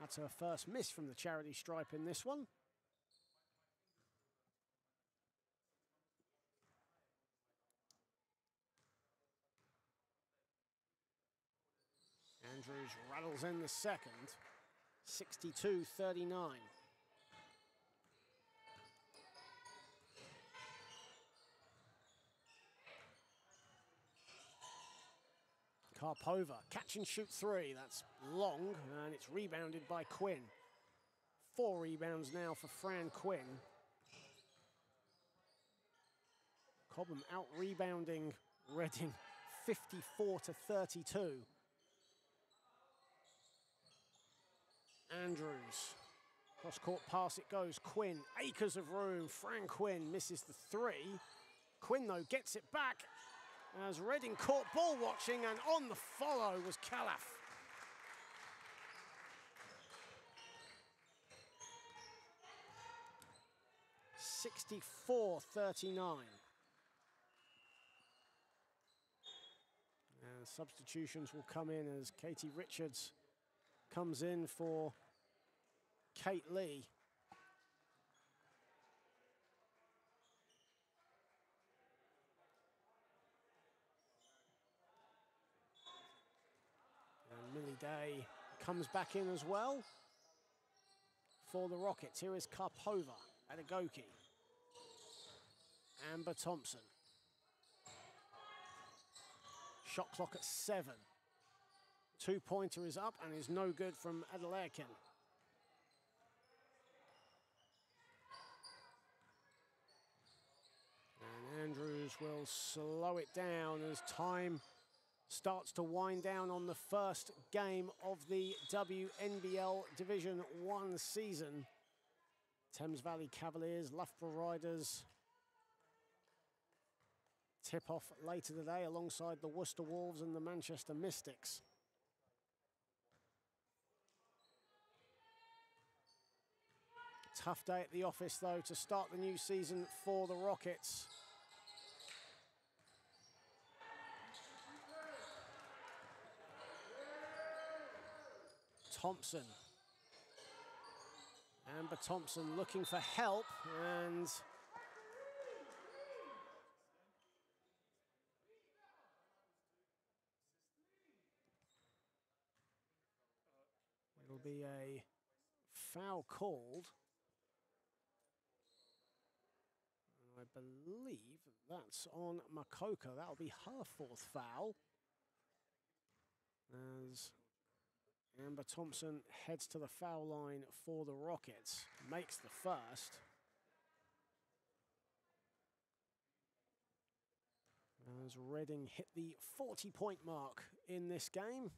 That's her first miss from the charity stripe in this one. Andrews rattles in the second, 62-39. Karpova, catch and shoot three. That's long, and it's rebounded by Quinn. Four rebounds now for Fran Quinn. Cobham out rebounding Reading [laughs] 54 to 32. Andrews. Cross court pass it goes. Quinn, acres of room. Fran Quinn misses the three. Quinn, though, gets it back as Reading caught ball watching and on the follow was Calaf. Sixty-four thirty-nine. And substitutions will come in as Katie Richards comes in for Kate Lee. Day comes back in as well for the Rockets. Here is Karpova, Adegoke, Amber Thompson. Shot clock at seven. Two pointer is up and is no good from Adelakan. And Andrews will slow it down as time starts to wind down on the first game of the WNBL Division 1 season. Thames Valley Cavaliers, Loughborough Riders tip off later today alongside the Worcester Wolves and the Manchester Mystics. Tough day at the office though to start the new season for the Rockets. Thompson. Amber Thompson looking for help and it'll be a foul called. I believe that's on Makoka. That'll be her fourth foul. As Amber Thompson heads to the foul line for the Rockets, makes the first. As Reading hit the 40 point mark in this game.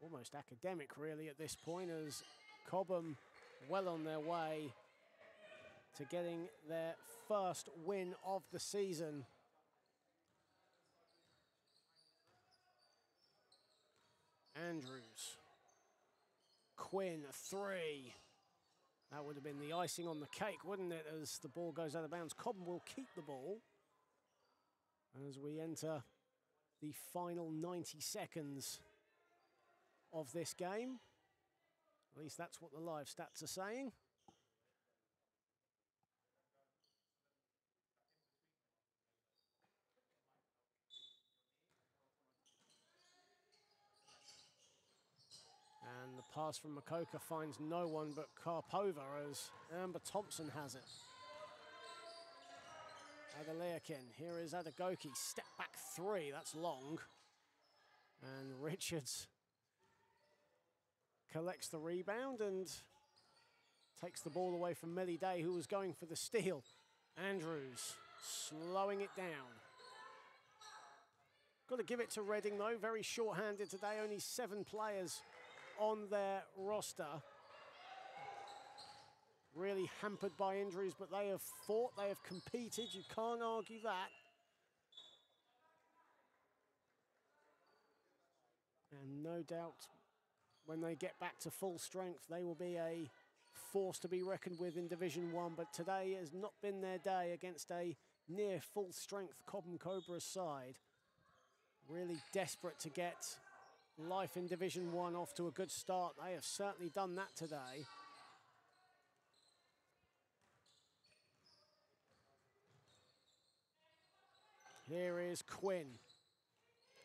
Almost academic, really, at this point, as Cobham well on their way to getting their first win of the season. Andrews. Quinn, three. That would have been the icing on the cake, wouldn't it, as the ball goes out of bounds. Cobham will keep the ball as we enter the final 90 seconds of this game. At least that's what the live stats are saying. And the pass from Makoka finds no one but Karpova as Amber Thompson has it. Adelakan, here is Adegoke, step back three, that's long. And Richards collects the rebound and takes the ball away from Melly Day, who was going for the steal. Andrews slowing it down. Got to give it to Reading though, very short-handed today, only seven players on their roster. Really hampered by injuries, but they have fought, they have competed. You can't argue that. And no doubt when they get back to full strength, they will be a force to be reckoned with in Division 1. But today has not been their day against a near full strength Cobham Cobras side. Really desperate to get life in Division 1 off to a good start. They have certainly done that today. Here is Quinn.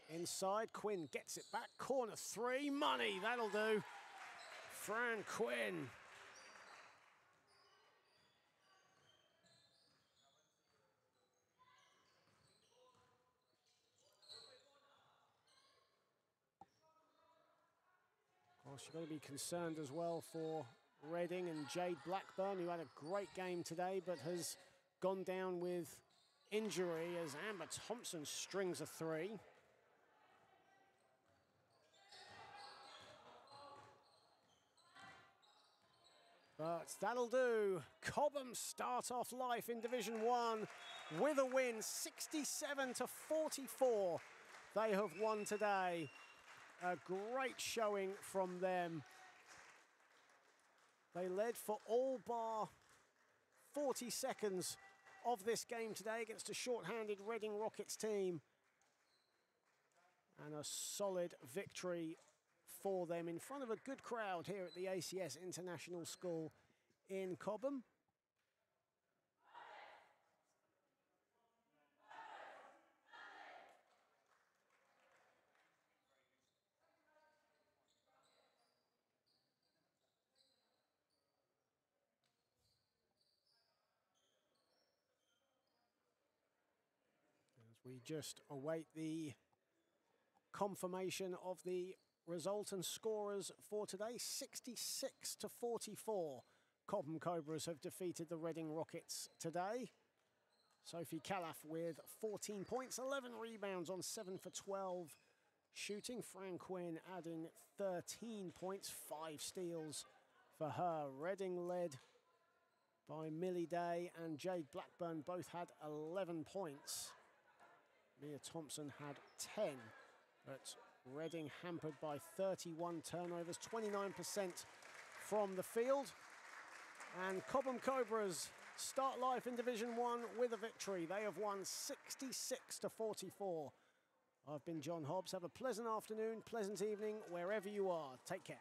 Inside, Quinn gets it back. Corner three, money, that'll do. Fran Quinn. Course, you've got to be concerned as well for Reading and Jade Blackburn, who had a great game today, but has gone down with injury as Amber Thompson strings a three. But that'll do. Cobham start off life in Division 1 with a win, 67 to 44. They have won today. A great showing from them. They led for all bar 40 seconds of this game today against a short-handed Reading Rockets team. And a solid victory for them in front of a good crowd here at the ACS International School in Cobham. Just await the confirmation of the result and scorers for today. 66 to 44. Cobham Cobras have defeated the Reading Rockets today. Sophie Calaf with 14 points, 11 rebounds on 7 for 12 shooting. Fran Quinn adding 13 points, 5 steals for her. Reading led by Millie Day and Jade Blackburn both had 11 points. Mia Thompson had 10, but Reading hampered by 31 turnovers, 29% from the field. And Cobham Cobras start life in Division 1 with a victory. They have won 66 to 44. I've been John Hobbs. Have a pleasant afternoon, pleasant evening, wherever you are. Take care.